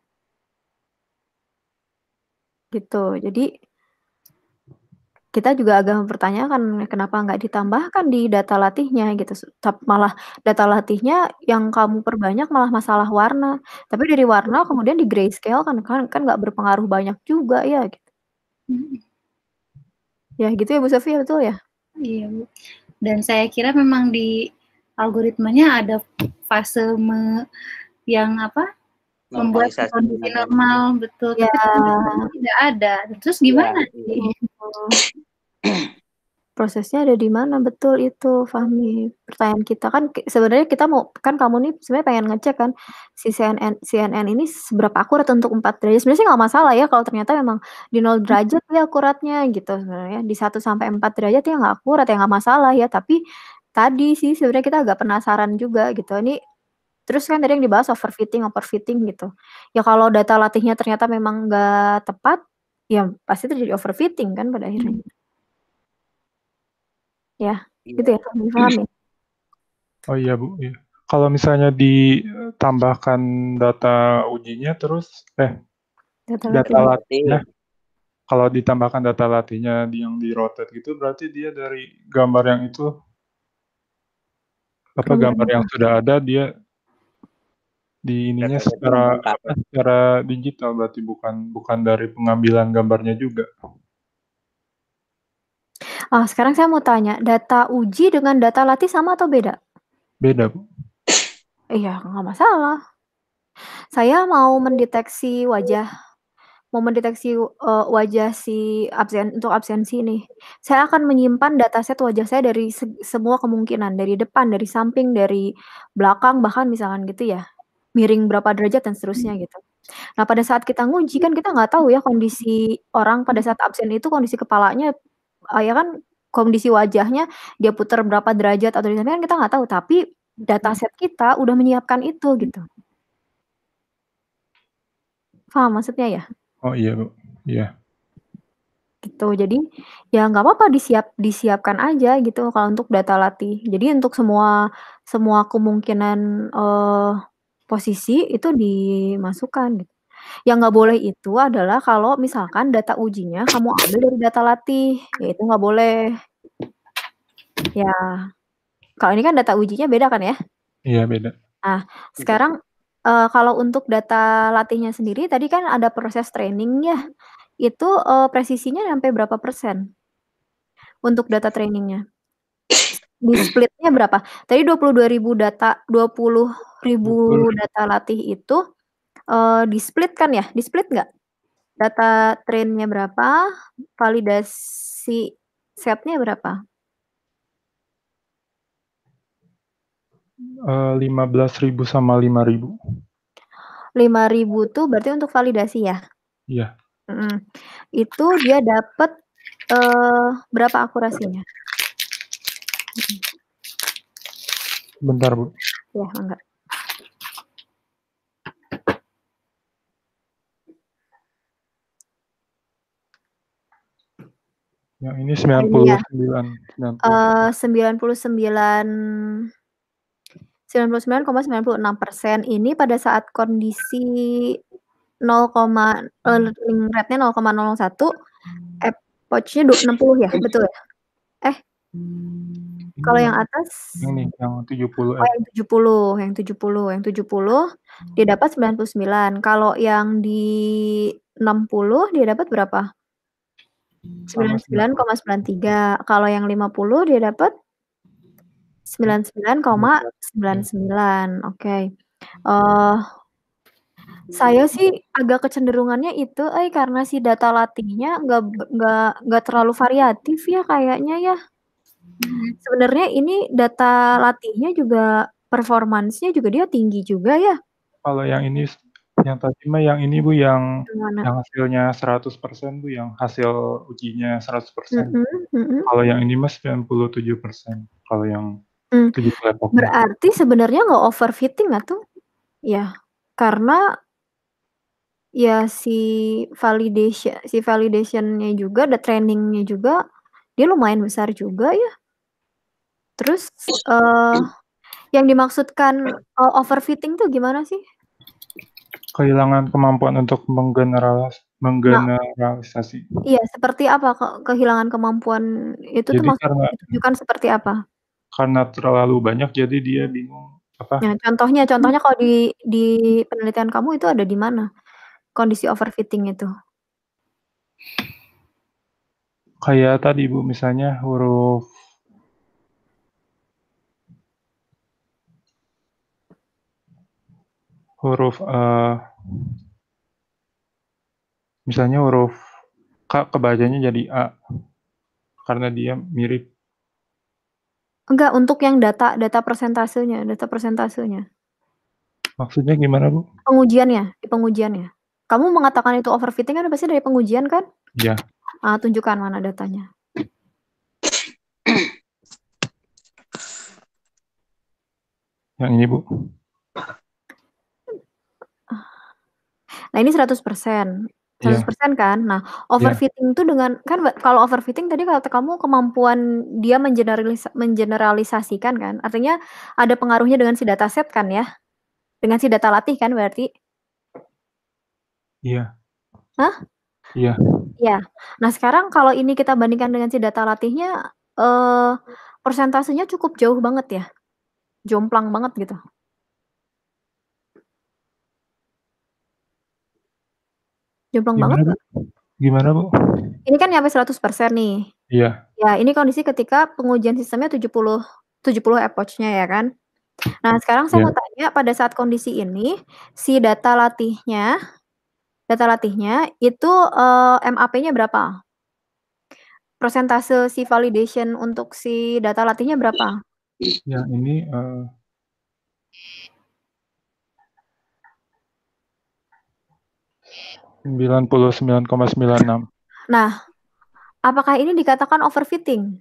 Speaker 4: Gitu, jadi kita juga agak mempertanyakan kenapa nggak ditambahkan di data latihnya gitu, malah data latihnya yang kamu perbanyak malah masalah warna, tapi dari warna kemudian di grayscale kan kan kan nggak berpengaruh banyak juga ya gitu. Ya gitu ya Bu Sofi ya, betul ya?
Speaker 5: Iya, Bu. Dan saya kira memang di algoritmanya ada fase me yang apa, membuat kondisi normal, betul,
Speaker 4: Ya.
Speaker 5: tapi tidak ada. Terus
Speaker 2: Iya,
Speaker 5: gimana
Speaker 2: iya.
Speaker 5: nih?
Speaker 4: Prosesnya ada di mana? Betul itu, Fahmi. Pertanyaan kita kan sebenarnya kita mau kan kamu nih sebenarnya pengen ngecek kan si CNN CNN ini seberapa akurat untuk 4 derajat. Sebenarnya nggak masalah ya kalau ternyata memang di 0 derajat dia akuratnya gitu sebenarnya. Di 1 sampai 4 derajat ya nggak akurat ya nggak masalah ya, tapi tadi sih sebenarnya kita agak penasaran juga gitu. Ini terus kan tadi yang dibahas overfitting overfitting gitu. Ya kalau data latihnya ternyata memang nggak tepat, ya pasti terjadi overfitting kan pada akhirnya.
Speaker 5: Mhm.
Speaker 4: Ya,
Speaker 2: Iya.
Speaker 4: gitu ya, dipahami?
Speaker 1: Oh iya, Bu, iya. Kalau misalnya ditambahkan data ujinya terus eh
Speaker 4: Data
Speaker 1: data
Speaker 4: latih.
Speaker 1: latihnya kalau ditambahkan data latihnya di yang di rotate gitu berarti dia dari gambar yang itu apa
Speaker 4: Gambar
Speaker 1: gambar yang sudah ada dia di ininya
Speaker 2: Data
Speaker 1: secara apa, secara digital berarti bukan bukan dari pengambilan gambarnya juga.
Speaker 4: Ah, sekarang saya mau tanya, data uji dengan data latih sama atau beda?
Speaker 1: Beda, Bu.
Speaker 4: Iya, nggak masalah. Saya mau mendeteksi wajah, mau mendeteksi uh, wajah si absen untuk absensi nih. Saya akan menyimpan dataset wajah saya dari se semua kemungkinan, dari depan, dari samping, dari belakang, bahkan misalkan gitu ya, miring berapa derajat dan seterusnya gitu. Nah, pada saat kita nguji kan kita nggak tahu ya kondisi orang pada saat absen itu kondisi kepalanya, uh, ya kan kondisi wajahnya dia putar berapa derajat atau di samping kan kita nggak tahu, tapi dataset kita udah menyiapkan itu gitu. Paham maksudnya ya?
Speaker 1: Oh iya, Bu. Iya.
Speaker 4: Gitu. Jadi ya nggak apa-apa disiap disiapkan aja gitu kalau untuk data latih. Jadi untuk semua semua kemungkinan, eee, posisi itu dimasukkan gitu. Yang nggak boleh itu adalah kalau misalkan data ujinya kamu ambil dari data latih, ya itu nggak boleh. Ya. Kalau ini kan data ujinya beda kan ya?
Speaker 1: Iya, beda.
Speaker 4: Nah, sekarang, eee, kalau untuk data latihnya sendiri tadi kan ada proses training ya, itu, eee, presisinya sampai berapa persen? Untuk data trainingnya? Di split-nya berapa? Tadi 22.000 data 20.000 data latih itu, eee, di-split kan ya? Di-split nggak? Data train-nya berapa, validasi set-nya berapa?
Speaker 1: Eee, 15.000 sama 5.000.
Speaker 4: 5.000 tuh berarti untuk validasi ya?
Speaker 1: Iya.
Speaker 4: Mhm. Itu dia dapat, eee, berapa akurasinya?
Speaker 1: Bentar, Bu.
Speaker 4: Ya, mangga.
Speaker 1: Yang ini
Speaker 4: Oh, ini ya.
Speaker 1: 99, 90.
Speaker 4: Eee, 99 99,96% ini pada saat kondisi 0, eee, learning rate-nya 0,01, epoch-nya du 60 ya, betul ya? Eh, kalau yang atas
Speaker 1: ini, yang 70
Speaker 4: Oh,
Speaker 1: F.
Speaker 4: yang 70 yang 70 yang 70 dia dapat 99. Kalau yang di 60 dia dapat berapa?
Speaker 1: Sama 90.
Speaker 4: 99,93. Kalau yang 50 dia dapat 99,99. Oke. Eee, saya sih agak kecenderungannya itu, euy, karena si data latihnya nggak nggak nggak terlalu variatif ya kayaknya ya. Sebenarnya ini data latihnya juga performance-nya juga dia tinggi juga ya?
Speaker 1: Kalau yang ini yang tadi mah yang ini, Bu, yang
Speaker 4: Yang mana?
Speaker 1: yang hasilnya 100%, Bu, yang hasil ujinya 100%.
Speaker 4: Mhm mhm.
Speaker 1: Kalau yang ini mah 97%, kalau yang
Speaker 4: Mmm,
Speaker 1: 70 epoch-nya.
Speaker 4: berarti sebenarnya nggak overfitting atuh? Ya, karena ya si validation si validation-nya juga, the training-nya juga, dia lumayan besar juga ya. Terus, eee, yang dimaksudkan, eee, overfitting tuh gimana sih?
Speaker 1: Kehilangan kemampuan untuk mengeneralis
Speaker 4: Nah
Speaker 1: menggeneralisasi.
Speaker 4: Iya, seperti apa ke kehilangan kemampuan itu tuh
Speaker 1: Jadi
Speaker 4: maksudnya
Speaker 1: karena
Speaker 4: ditujukan seperti apa?
Speaker 1: karena terlalu banyak jadi dia bingung, apa
Speaker 4: Ya, contohnya contohnya kalau di di penelitian kamu itu ada di mana kondisi overfitting itu?
Speaker 1: Kayak tadi, Bu, misalnya huruf huruf, eee misalnya huruf K kebacanya jadi A, karena dia mirip.
Speaker 4: Enggak, untuk yang data data persentasenya data persentasenya.
Speaker 1: Maksudnya gimana, Bu?
Speaker 4: Pengujiannya, di pengujiannya. Kamu mengatakan itu overfitting kan pasti dari pengujian kan?
Speaker 1: Iya.
Speaker 4: Ah, tunjukkan mana datanya.
Speaker 1: Yang ini, Bu.
Speaker 4: Nah, ini 100%.
Speaker 1: Iya.
Speaker 4: 100% kan? Nah,
Speaker 1: Iya.
Speaker 4: overfitting itu dengan kan kalau overfitting tadi kata kamu kemampuan dia mengeneralisa mengeneralisasikan kan? Artinya ada pengaruhnya dengan si dataset kan ya? Dengan si data latih kan berarti?
Speaker 1: Iya.
Speaker 4: Hah?
Speaker 1: Iya.
Speaker 4: Iya. Nah, sekarang kalau ini kita bandingkan dengan si data latihnya, eee, persentasenya cukup jauh banget ya? Jomplang banget gitu. Jomplang banget
Speaker 1: Gimana, Bu?
Speaker 4: nggak?
Speaker 1: Gimana, Bu?
Speaker 4: Ini kan nyampe 100% nih.
Speaker 1: Iya.
Speaker 4: Ya, ini kondisi ketika pengujian sistemnya 70 70 epoch-nya ya kan? Nah, sekarang saya mau
Speaker 1: Iya.
Speaker 4: tanya pada saat kondisi ini, si data latihnya data latihnya itu, eee, MAP-nya berapa? Persentase si validation untuk si data latihnya berapa?
Speaker 1: Yang ini, eee 99,96.
Speaker 4: Nah, apakah ini dikatakan overfitting?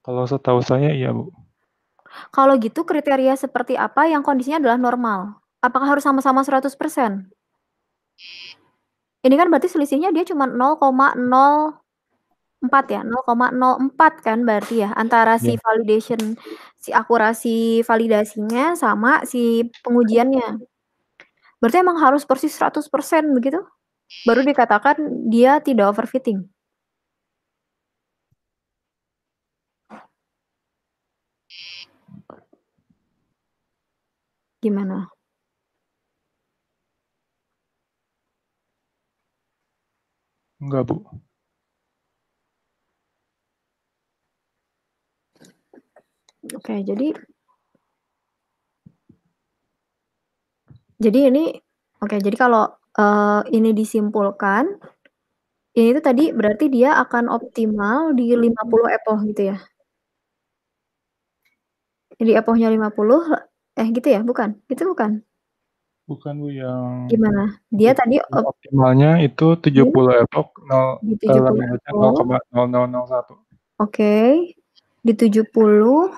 Speaker 1: Kalau setahu saya iya, Bu.
Speaker 4: Kalau gitu kriteria seperti apa yang kondisinya adalah normal? Apakah harus sama-sama 100%? Ini kan berarti selisihnya dia cuma 0,04 ya, 0,04 kan berarti ya antara si
Speaker 1: Iya.
Speaker 4: validation, si akurasi validasinya sama si pengujiannya. Berarti emang harus persis 100% begitu? Baru dikatakan dia tidak overfitting? Gimana?
Speaker 1: Enggak, Bu.
Speaker 4: Oke, jadi jadi ini oke, jadi kalau, eee, ini disimpulkan, ini tuh tadi berarti dia akan optimal di 50 epoch gitu ya? Di epoch-nya 50 eh gitu ya? Bukan? Itu bukan?
Speaker 1: Bukan, Bu, yang
Speaker 4: Gimana? Dia tadi op
Speaker 1: optimalnya itu 70 epoch, nol
Speaker 4: Di
Speaker 1: eee,
Speaker 4: 70
Speaker 1: learning rate-nya
Speaker 4: epoch.
Speaker 1: 0,0001.
Speaker 4: Oke, di 70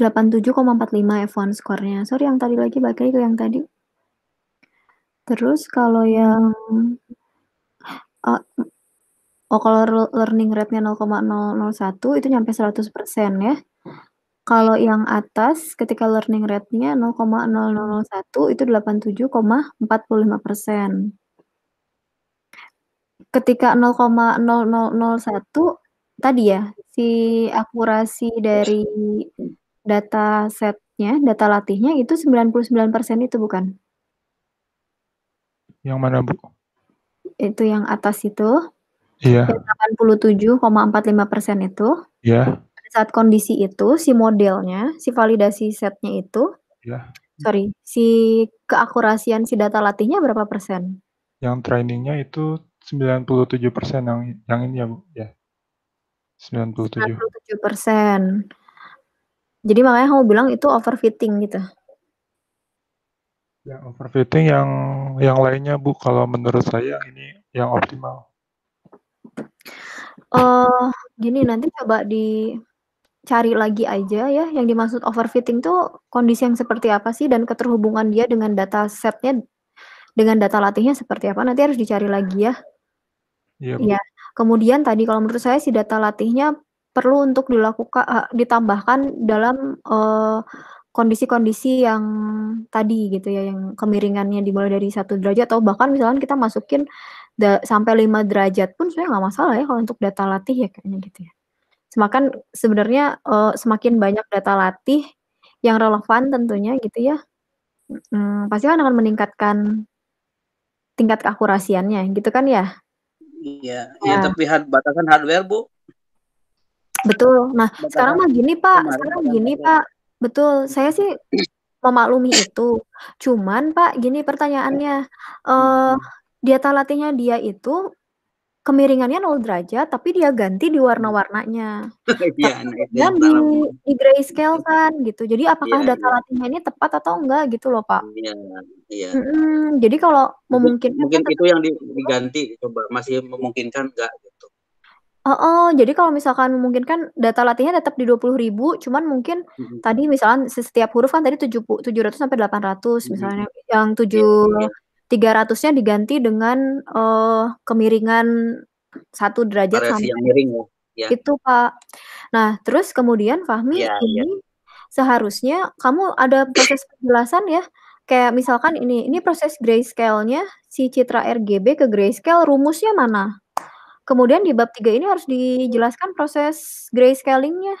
Speaker 4: 87,45 F1 score-nya. Sorry yang tadi lagi, lagi ke yang tadi. Terus kalau yang eee, oh kalau learning rate-nya 0,001 itu nyampe 100% ya. Kalau yang atas ketika learning rate-nya 0,0001 itu 87,45%. Ketika 0,0001 tadi ya, si akurasi dari dataset-nya, data latihnya itu 99% itu bukan?
Speaker 1: Yang mana, Bu?
Speaker 4: Itu yang atas itu.
Speaker 1: Iya.
Speaker 4: Yang 87,45% itu.
Speaker 1: Iya.
Speaker 4: Pada saat kondisi itu si modelnya, si validasi setnya itu
Speaker 1: Iya.
Speaker 4: sorry, si keakurasian si data latihnya berapa persen?
Speaker 1: Yang trainingnya itu 97% yang yang ini ya, Bu, ya? 97.
Speaker 4: 97%. Jadi makanya kamu bilang itu overfitting gitu?
Speaker 1: Yang overfitting yang yang lainnya, Bu, kalau menurut saya ini yang optimal.
Speaker 4: Eee, gini nanti coba dicari lagi aja ya, yang dimaksud overfitting tuh kondisi yang seperti apa sih dan keterhubungan dia dengan dataset-nya, dengan data latihnya seperti apa, nanti harus dicari lagi ya.
Speaker 1: Iya.
Speaker 4: Iya. Kemudian tadi kalau menurut saya si data latihnya perlu untuk dilakuka eee, ditambahkan dalam, eee, kondisi-kondisi yang tadi gitu ya, yang kemiringannya dimulai dari 1 derajat atau bahkan misalkan kita masukin da sampai 5 derajat pun sebenarnya nggak masalah ya kalau untuk data latih ya kayaknya gitu ya. Semakan sebenarnya, eee, semakin banyak data latih yang relevan tentunya gitu ya, mhm, pasti kan akan meningkatkan tingkat keakurasiannya gitu kan ya?
Speaker 6: Iya, iya
Speaker 4: Nah.
Speaker 6: tapi had batasan hardware, Bu.
Speaker 4: Betul. Nah,
Speaker 6: Batasan
Speaker 4: sekarang mah gini, Pak,
Speaker 6: kemarin
Speaker 4: sekarang gini,
Speaker 6: hardware.
Speaker 4: Pak betul, saya sih memaklumi itu. Cuman, Pak, gini pertanyaannya, eee, data latihnya dia itu kemiringannya 0 derajat, tapi dia ganti di warna-warnanya.
Speaker 6: Iya, nah itu
Speaker 4: di di grayscale kan gitu. Jadi apakah
Speaker 6: Iya
Speaker 4: data
Speaker 6: iya.
Speaker 4: latihnya ini tepat atau enggak gitu loh, Pak.
Speaker 6: Iya iya.
Speaker 4: Mhm, jadi kalau
Speaker 6: Mungkin
Speaker 4: memungkinkan
Speaker 6: mungkin
Speaker 4: kan
Speaker 6: itu
Speaker 4: tetap
Speaker 6: yang di diganti coba, masih memungkinkan nggak gitu.
Speaker 4: Heeh, jadi kalau misalkan memungkinkan data latihnya tetap di 20.000 cuman mungkin
Speaker 6: Mhm.
Speaker 4: tadi misalkan se setiap huruf kan tadi tujuh pu 700 sampai 800
Speaker 6: Mhm.
Speaker 4: misalnya yang
Speaker 6: Iya
Speaker 4: tujuh
Speaker 6: iya.
Speaker 4: 300-nya diganti dengan, eee, kemiringan 1 derajat
Speaker 6: Variasi yang
Speaker 4: sampai
Speaker 6: miring ya? Ya.
Speaker 4: itu, Kak. Nah, terus kemudian Fahmi
Speaker 6: Iya iya.
Speaker 4: ini seharusnya kamu ada proses penjelasan ya, kayak misalkan ini, ini proses grayscale-nya si citra RGB ke grayscale rumusnya mana? Kemudian di bab 3 ini harus dijelaskan proses grayscaling-nya.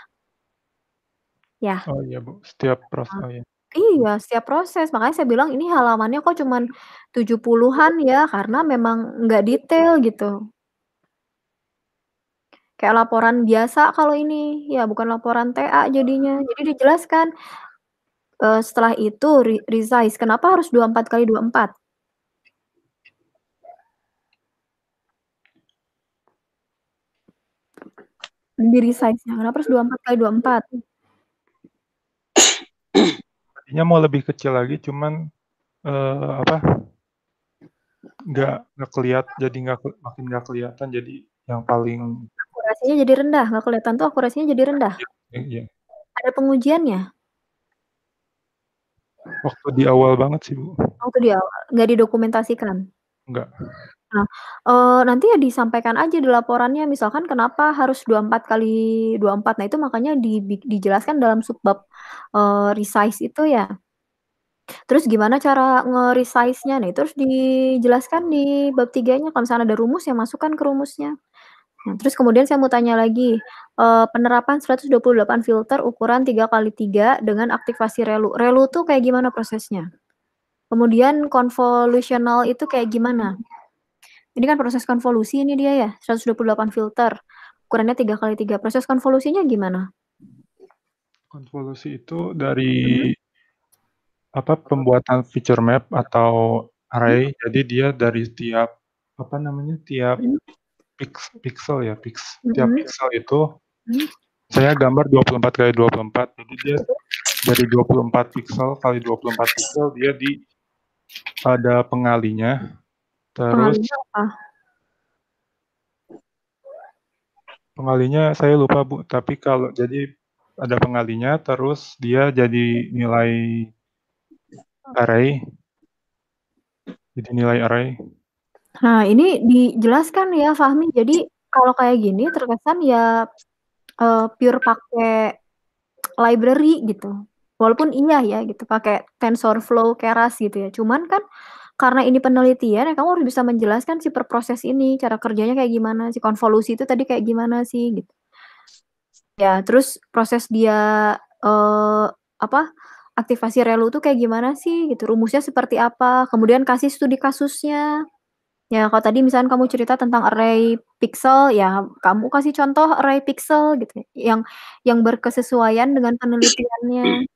Speaker 4: Ya.
Speaker 1: Oh iya, Bu, setiap pros
Speaker 4: Nah,
Speaker 1: oh ya.
Speaker 4: iya, setiap proses, makanya saya bilang ini halamannya kok cuman 70-an ya, karena memang nggak detail gitu. Kayak laporan biasa kalau ini, ya bukan laporan TA jadinya. Jadi dijelaskan, eee, setelah itu re resize, kenapa harus 24 kali 24? Di resize-nya, kenapa harus 24 kali 24?
Speaker 1: Tadinya mau lebih kecil lagi cuman, eee, apa, nggak nggak keliat jadi nggak makin nggak kelihatan jadi yang paling
Speaker 4: Akurasinya jadi rendah, nggak kelihatan tuh akurasinya jadi rendah?
Speaker 1: Iya iya.
Speaker 4: Ada pengujiannya?
Speaker 1: Waktu di awal banget sih, Bu.
Speaker 4: Waktu di awal, nggak didokumentasikan?
Speaker 1: Enggak.
Speaker 4: Nah, eee, nanti ya disampaikan aja di laporannya, misalkan kenapa harus 24 kali 24. Nah, itu makanya dibik dijelaskan dalam subbab, eee, resize itu ya. Terus gimana cara nge-resize-nya, itu harus dijelaskan di bab 3-nya, kalau misalnya ada rumus ya masukkan ke rumusnya. Nah, terus kemudian saya mau tanya lagi, eee, penerapan 128 filter ukuran 3 kali 3 dengan aktivasi ReLU. ReLU tuh kayak gimana prosesnya? Kemudian convolutional itu kayak gimana? Ini kan proses konvolusi ini dia ya, 128 filter, ukurannya 3 kali 3, proses konvolusinya gimana?
Speaker 1: Konvolusi itu dari apa, pembuatan feature map atau array, jadi dia dari tiap, apa namanya, tiap
Speaker 4: Mhm.
Speaker 1: piks pixel ya, piks tiap
Speaker 4: Mhm.
Speaker 1: pixel itu
Speaker 4: Mhm.
Speaker 1: saya gambar 24 kali 24, jadi dia dari 24 piksel kali 24 piksel dia di ada pengalinya, terus
Speaker 4: Pengalinya apa?
Speaker 1: Pengalinya saya lupa, Bu, tapi kalau jadi ada pengalinya, terus dia jadi nilai array. Jadi nilai array.
Speaker 4: Nah, ini dijelaskan ya, Fahmi. Jadi kalau kayak gini terkesan ya, eee, pure pakai library gitu. Walaupun iya ya gitu, pakai TensorFlow, Keras gitu ya. Cuman kan karena ini penelitian ya kamu harus bisa menjelaskan sih per proses ini, cara kerjanya kayak gimana sih, konvolusi itu tadi kayak gimana sih, gitu. Ya, terus proses dia, eee, apa, aktivasi ReLU tuh kayak gimana sih gitu, rumusnya seperti apa, kemudian kasih studi kasusnya. Ya, kalau tadi misalkan kamu cerita tentang array pixel, ya kamu kasih contoh array pixel gitu, yang yang berkesesuaian dengan penelitiannya.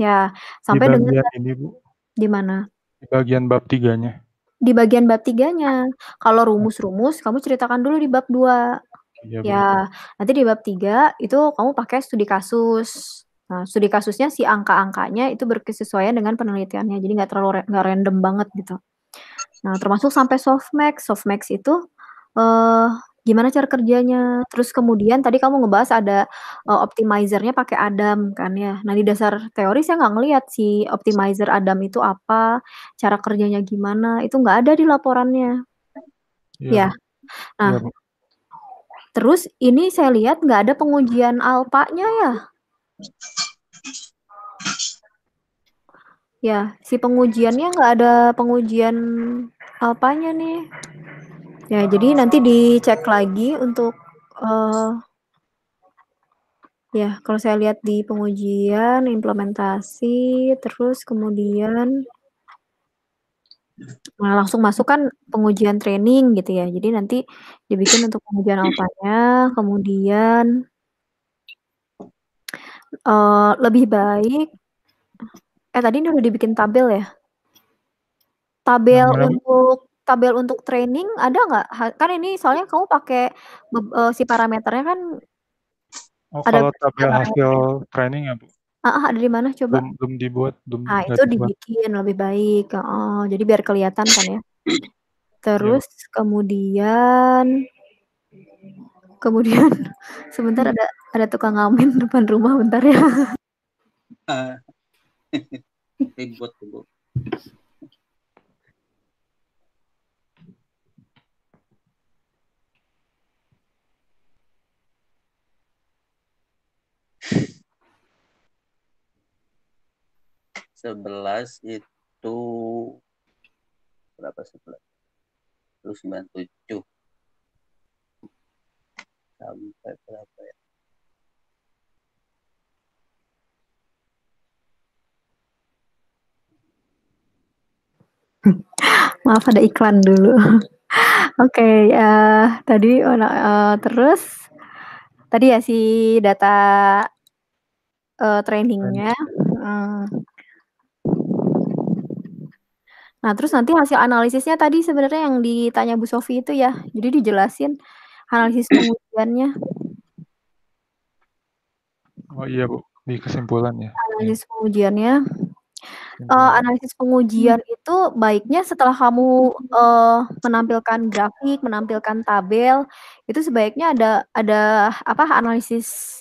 Speaker 4: Ya, sampai dengan
Speaker 1: ini, Bu.
Speaker 4: Di mana?
Speaker 1: Di bagian bab 3-nya.
Speaker 4: Di bagian bab 3-nya. Kalau rumus-rumus kamu ceritakan dulu di bab 2.
Speaker 1: Iya, Bu.
Speaker 4: Ya, nanti di bab 3 itu kamu pakai studi kasus. Nah, studi kasusnya si angka-angkanya itu berkesesuaian dengan penelitiannya, jadi nggak terlalu nggak random banget gitu. Nah, termasuk sampai softmax. Softmax itu, eee, gimana cara kerjanya, terus kemudian tadi kamu ngebahas ada, eee, optimizer-nya pakai Adam kan ya. Nah, di dasar teori saya nggak ngelihat si optimizer Adam itu apa, cara kerjanya gimana, itu nggak ada di laporannya.
Speaker 1: Iya,
Speaker 4: Ya.
Speaker 1: Bu.
Speaker 4: Nah,
Speaker 1: Bu.
Speaker 4: terus ini saya lihat nggak ada pengujian alpha-nya ya? Ya, si pengujiannya nggak ada pengujian alpha-nya nih. Ya, jadi nanti dicek lagi untuk, eee ya, kalau saya lihat di pengujian, implementasi, terus kemudian nah, langsung masuk kan pengujian training gitu ya. Jadi nanti dibikin untuk pengujian alpha-nya, kemudian eee, lebih baik eh, tadi ini udah dibikin tabel ya? Tabel
Speaker 1: Bu?
Speaker 4: untuk tabel untuk training ada nggak? Ha kan ini soalnya kamu pakai beb eee, si parameternya kan
Speaker 1: Oh,
Speaker 4: ada
Speaker 1: kalau tabel hasil training ya, Bu?
Speaker 4: Heeh, ada di mana coba?
Speaker 1: Belum belum dibuat, belum nggak
Speaker 4: itu
Speaker 1: dibuat.
Speaker 4: dibikin lebih baik, heeh, jadi biar kelihatan kan ya.
Speaker 1: Iya.
Speaker 4: Terus kemudian Kemudian sebentar ada ada tukang ngamen depan rumah bentar ya.
Speaker 6: Ribut tuh, Bu. Sebelas itu berapa sebelas? Terus sembilan tujuh sampai berapa ya?
Speaker 4: Maaf ada iklan dulu. Oke, uh, tadi uh, terus tadi ya si data uh, trainingnya. Hmm. Nah, terus nanti hasil analisisnya tadi sebenarnya yang ditanya Bu Sofi itu ya. Jadi dijelasin analisis pengujiannya.
Speaker 1: Oh iya Bu, di kesimpulan ya.
Speaker 4: Analisis pengujiannya uh, analisis pengujian itu baiknya setelah kamu uh, menampilkan grafik, menampilkan tabel, itu sebaiknya ada ada apa analisis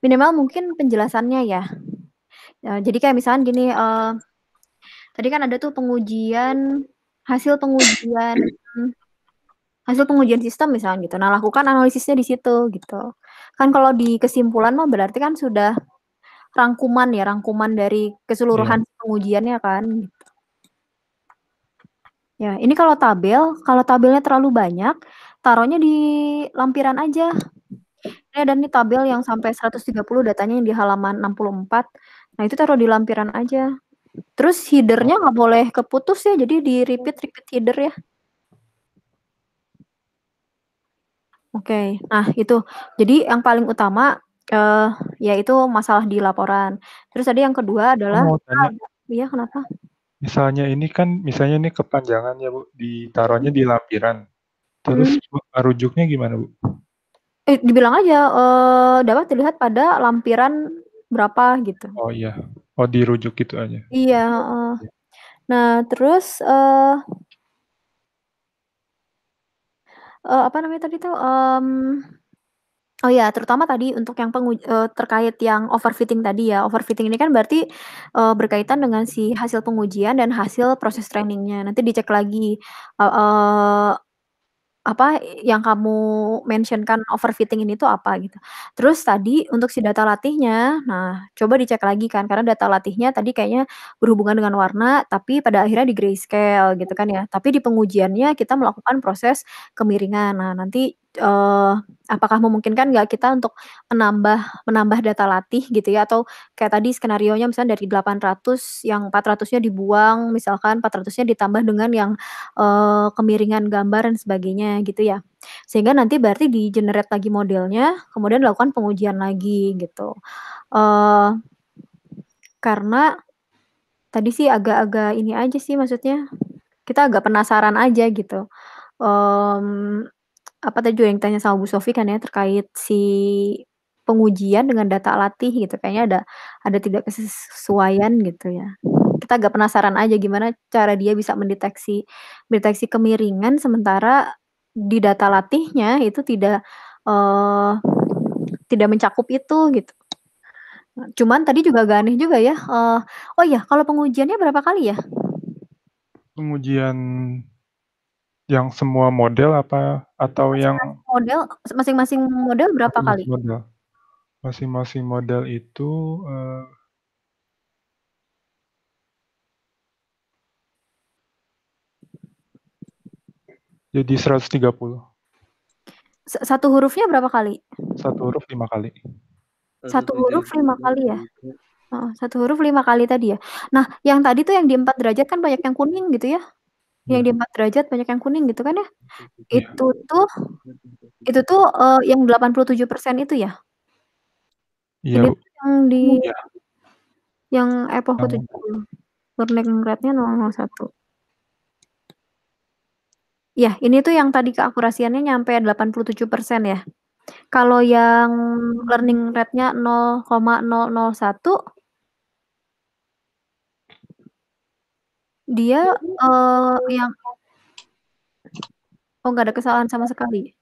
Speaker 4: minimal mungkin penjelasannya ya. ya jadi kayak misalnya gini, uh, tadi kan ada tuh pengujian hasil pengujian hasil pengujian sistem misalnya gitu. Nah, lakukan analisisnya di situ gitu. Kan kalau di kesimpulan mah berarti kan sudah rangkuman ya, rangkuman dari keseluruhan yeah. pengujiannya kan gitu. Ya, ini kalau tabel, kalau tabelnya terlalu banyak, taruhnya di lampiran aja. Ini ada nih tabel yang sampai 130 datanya yang di halaman 64. Nah, itu taruh di lampiran aja. Terus headernya nggak boleh keputus ya, jadi di repeat repeat header ya. Oke, okay. nah itu. Jadi yang paling utama Uh, ya itu masalah di laporan. Terus tadi yang kedua adalah iya kenapa?
Speaker 1: Misalnya ini kan misalnya ini kepanjangan ya Bu, ditaruhnya di lampiran. Terus hmm. rujuknya gimana Bu?
Speaker 4: Eh, dibilang aja uh, dapat dilihat pada lampiran berapa gitu.
Speaker 1: Oh iya. Oh dirujuk gitu aja.
Speaker 4: Iya, Nah, terus uh, uh, apa namanya tadi tuh um, Oh ya, terutama tadi untuk yang pengu uh, terkait yang overfitting tadi ya. Overfitting ini kan berarti, uh, berkaitan dengan si hasil pengujian dan hasil proses trainingnya. Nanti dicek lagi, uh, apa yang kamu mention-kan overfitting ini tuh apa gitu. Terus tadi untuk si data latihnya, nah coba dicek lagi kan karena data latihnya tadi kayaknya berhubungan dengan warna tapi pada akhirnya di grayscale gitu kan ya. Tapi di pengujiannya kita melakukan proses kemiringan. Nah nanti uh, apakah memungkinkan nggak kita untuk menambah menambah data latih gitu ya atau kayak tadi skenario nya misalnya dari 800 yang 400-nya dibuang misalkan 400-nya ditambah dengan yang, uh, kemiringan gambar dan sebagainya gitu ya. Sehingga nanti berarti di-generate lagi modelnya kemudian dilakukan pengujian lagi gitu. Uh, karena tadi sih agak-agak ini aja sih maksudnya, kita agak penasaran aja gitu, um, apa tadi juga yang tanya sama Bu Sofi kan ya, terkait si pengujian dengan data latih gitu, kayaknya ada ada tidak kesesuaian gitu ya. Kita agak penasaran aja gimana cara dia bisa mendeteksi mendeteksi kemiringan sementara di data latihnya itu tidak, uh, tidak mencakup itu gitu. Cuman tadi juga agak aneh juga ya, uh, oh iya kalau pengujiannya berapa kali ya?
Speaker 1: Pengujian yang semua model apa atau yang
Speaker 4: model masing-masing model berapa
Speaker 1: masing
Speaker 4: kali?
Speaker 1: model. Masing-masing model itu, uh, jadi 130.
Speaker 4: satu hurufnya berapa kali?
Speaker 1: Satu huruf lima kali.
Speaker 4: Satu huruf lima kali ya? satu huruf lima kali tadi ya? Nah, yang tadi tuh yang di empat derajat kan banyak yang kuning gitu ya? Yang di 4 hmm. derajat banyak yang kuning gitu kan ya?
Speaker 1: Iya.
Speaker 4: Itu tuh itu tuh, uh, yang 87% itu ya?
Speaker 1: Iya,
Speaker 4: yang di
Speaker 1: Iya.
Speaker 4: yang epoch
Speaker 1: Yang
Speaker 4: ke-70. Learning rate-nya 001. Iya, ini tuh yang tadi keakurasiannya nyampe 87% ya. Kalau yang learning rate-nya 0,001 Dia, uh, yang Oh, nggak ada kesalahan sama sekali?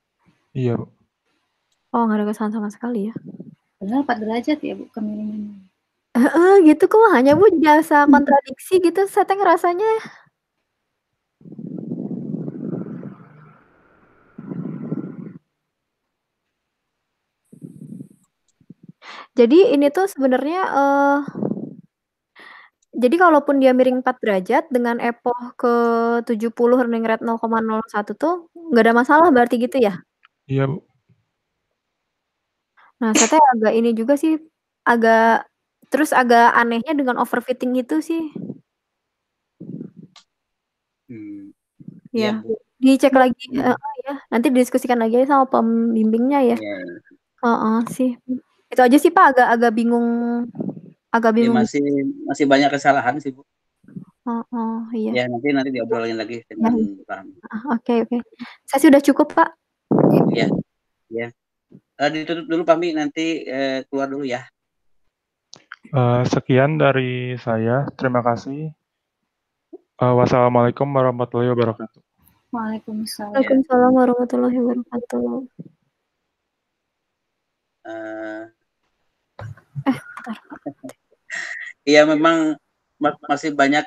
Speaker 1: Iya, Bu.
Speaker 4: Oh, nggak ada kesalahan sama sekali ya?
Speaker 5: Padahal 4 derajat ya, Bu, kemiringannya.
Speaker 4: Heeh, gitu kok hanya Bu biasa kontradiksi gitu saya ngerasanya. Jadi ini tuh sebenarnya, eee jadi kalaupun dia miring 4 derajat dengan epoh ke 70 running rate 0,01 tuh nggak ada masalah berarti gitu ya?
Speaker 1: Iya, Bu.
Speaker 4: Nah, saya teh agak ini juga sih, agak terus agak anehnya dengan overfitting itu sih.
Speaker 6: Hmm.
Speaker 4: Iya,
Speaker 6: Bu.
Speaker 4: dicek lagi
Speaker 6: Hmm.
Speaker 4: heeh, ya, nanti didiskusikan lagi aja sama pembimbingnya ya.
Speaker 6: Iya.
Speaker 4: Heeh, sih. Itu aja sih, Pak, agak agak bingung agak
Speaker 6: Ya
Speaker 4: bingung
Speaker 6: masih masih banyak kesalahan sih, Bu.
Speaker 4: Heeh, iya.
Speaker 6: Ya nanti nanti diobrolin lagi dengan Pak.
Speaker 4: Heeh, oke oke. Saya sih udah cukup, Pak.
Speaker 6: Iya. Iya. Eh, ditutup dulu Pak Mi, nanti eh, keluar dulu ya.
Speaker 1: Eee, sekian dari saya, terima kasih. Eee, wassalamualaikum warahmatullahi wabarakatuh.
Speaker 5: Waalaikumsalam.
Speaker 4: Waalaikumsalam warahmatullahi wabarakatuh.
Speaker 6: Eh,
Speaker 4: Eh, bentar,
Speaker 6: Iya memang ma masih banyak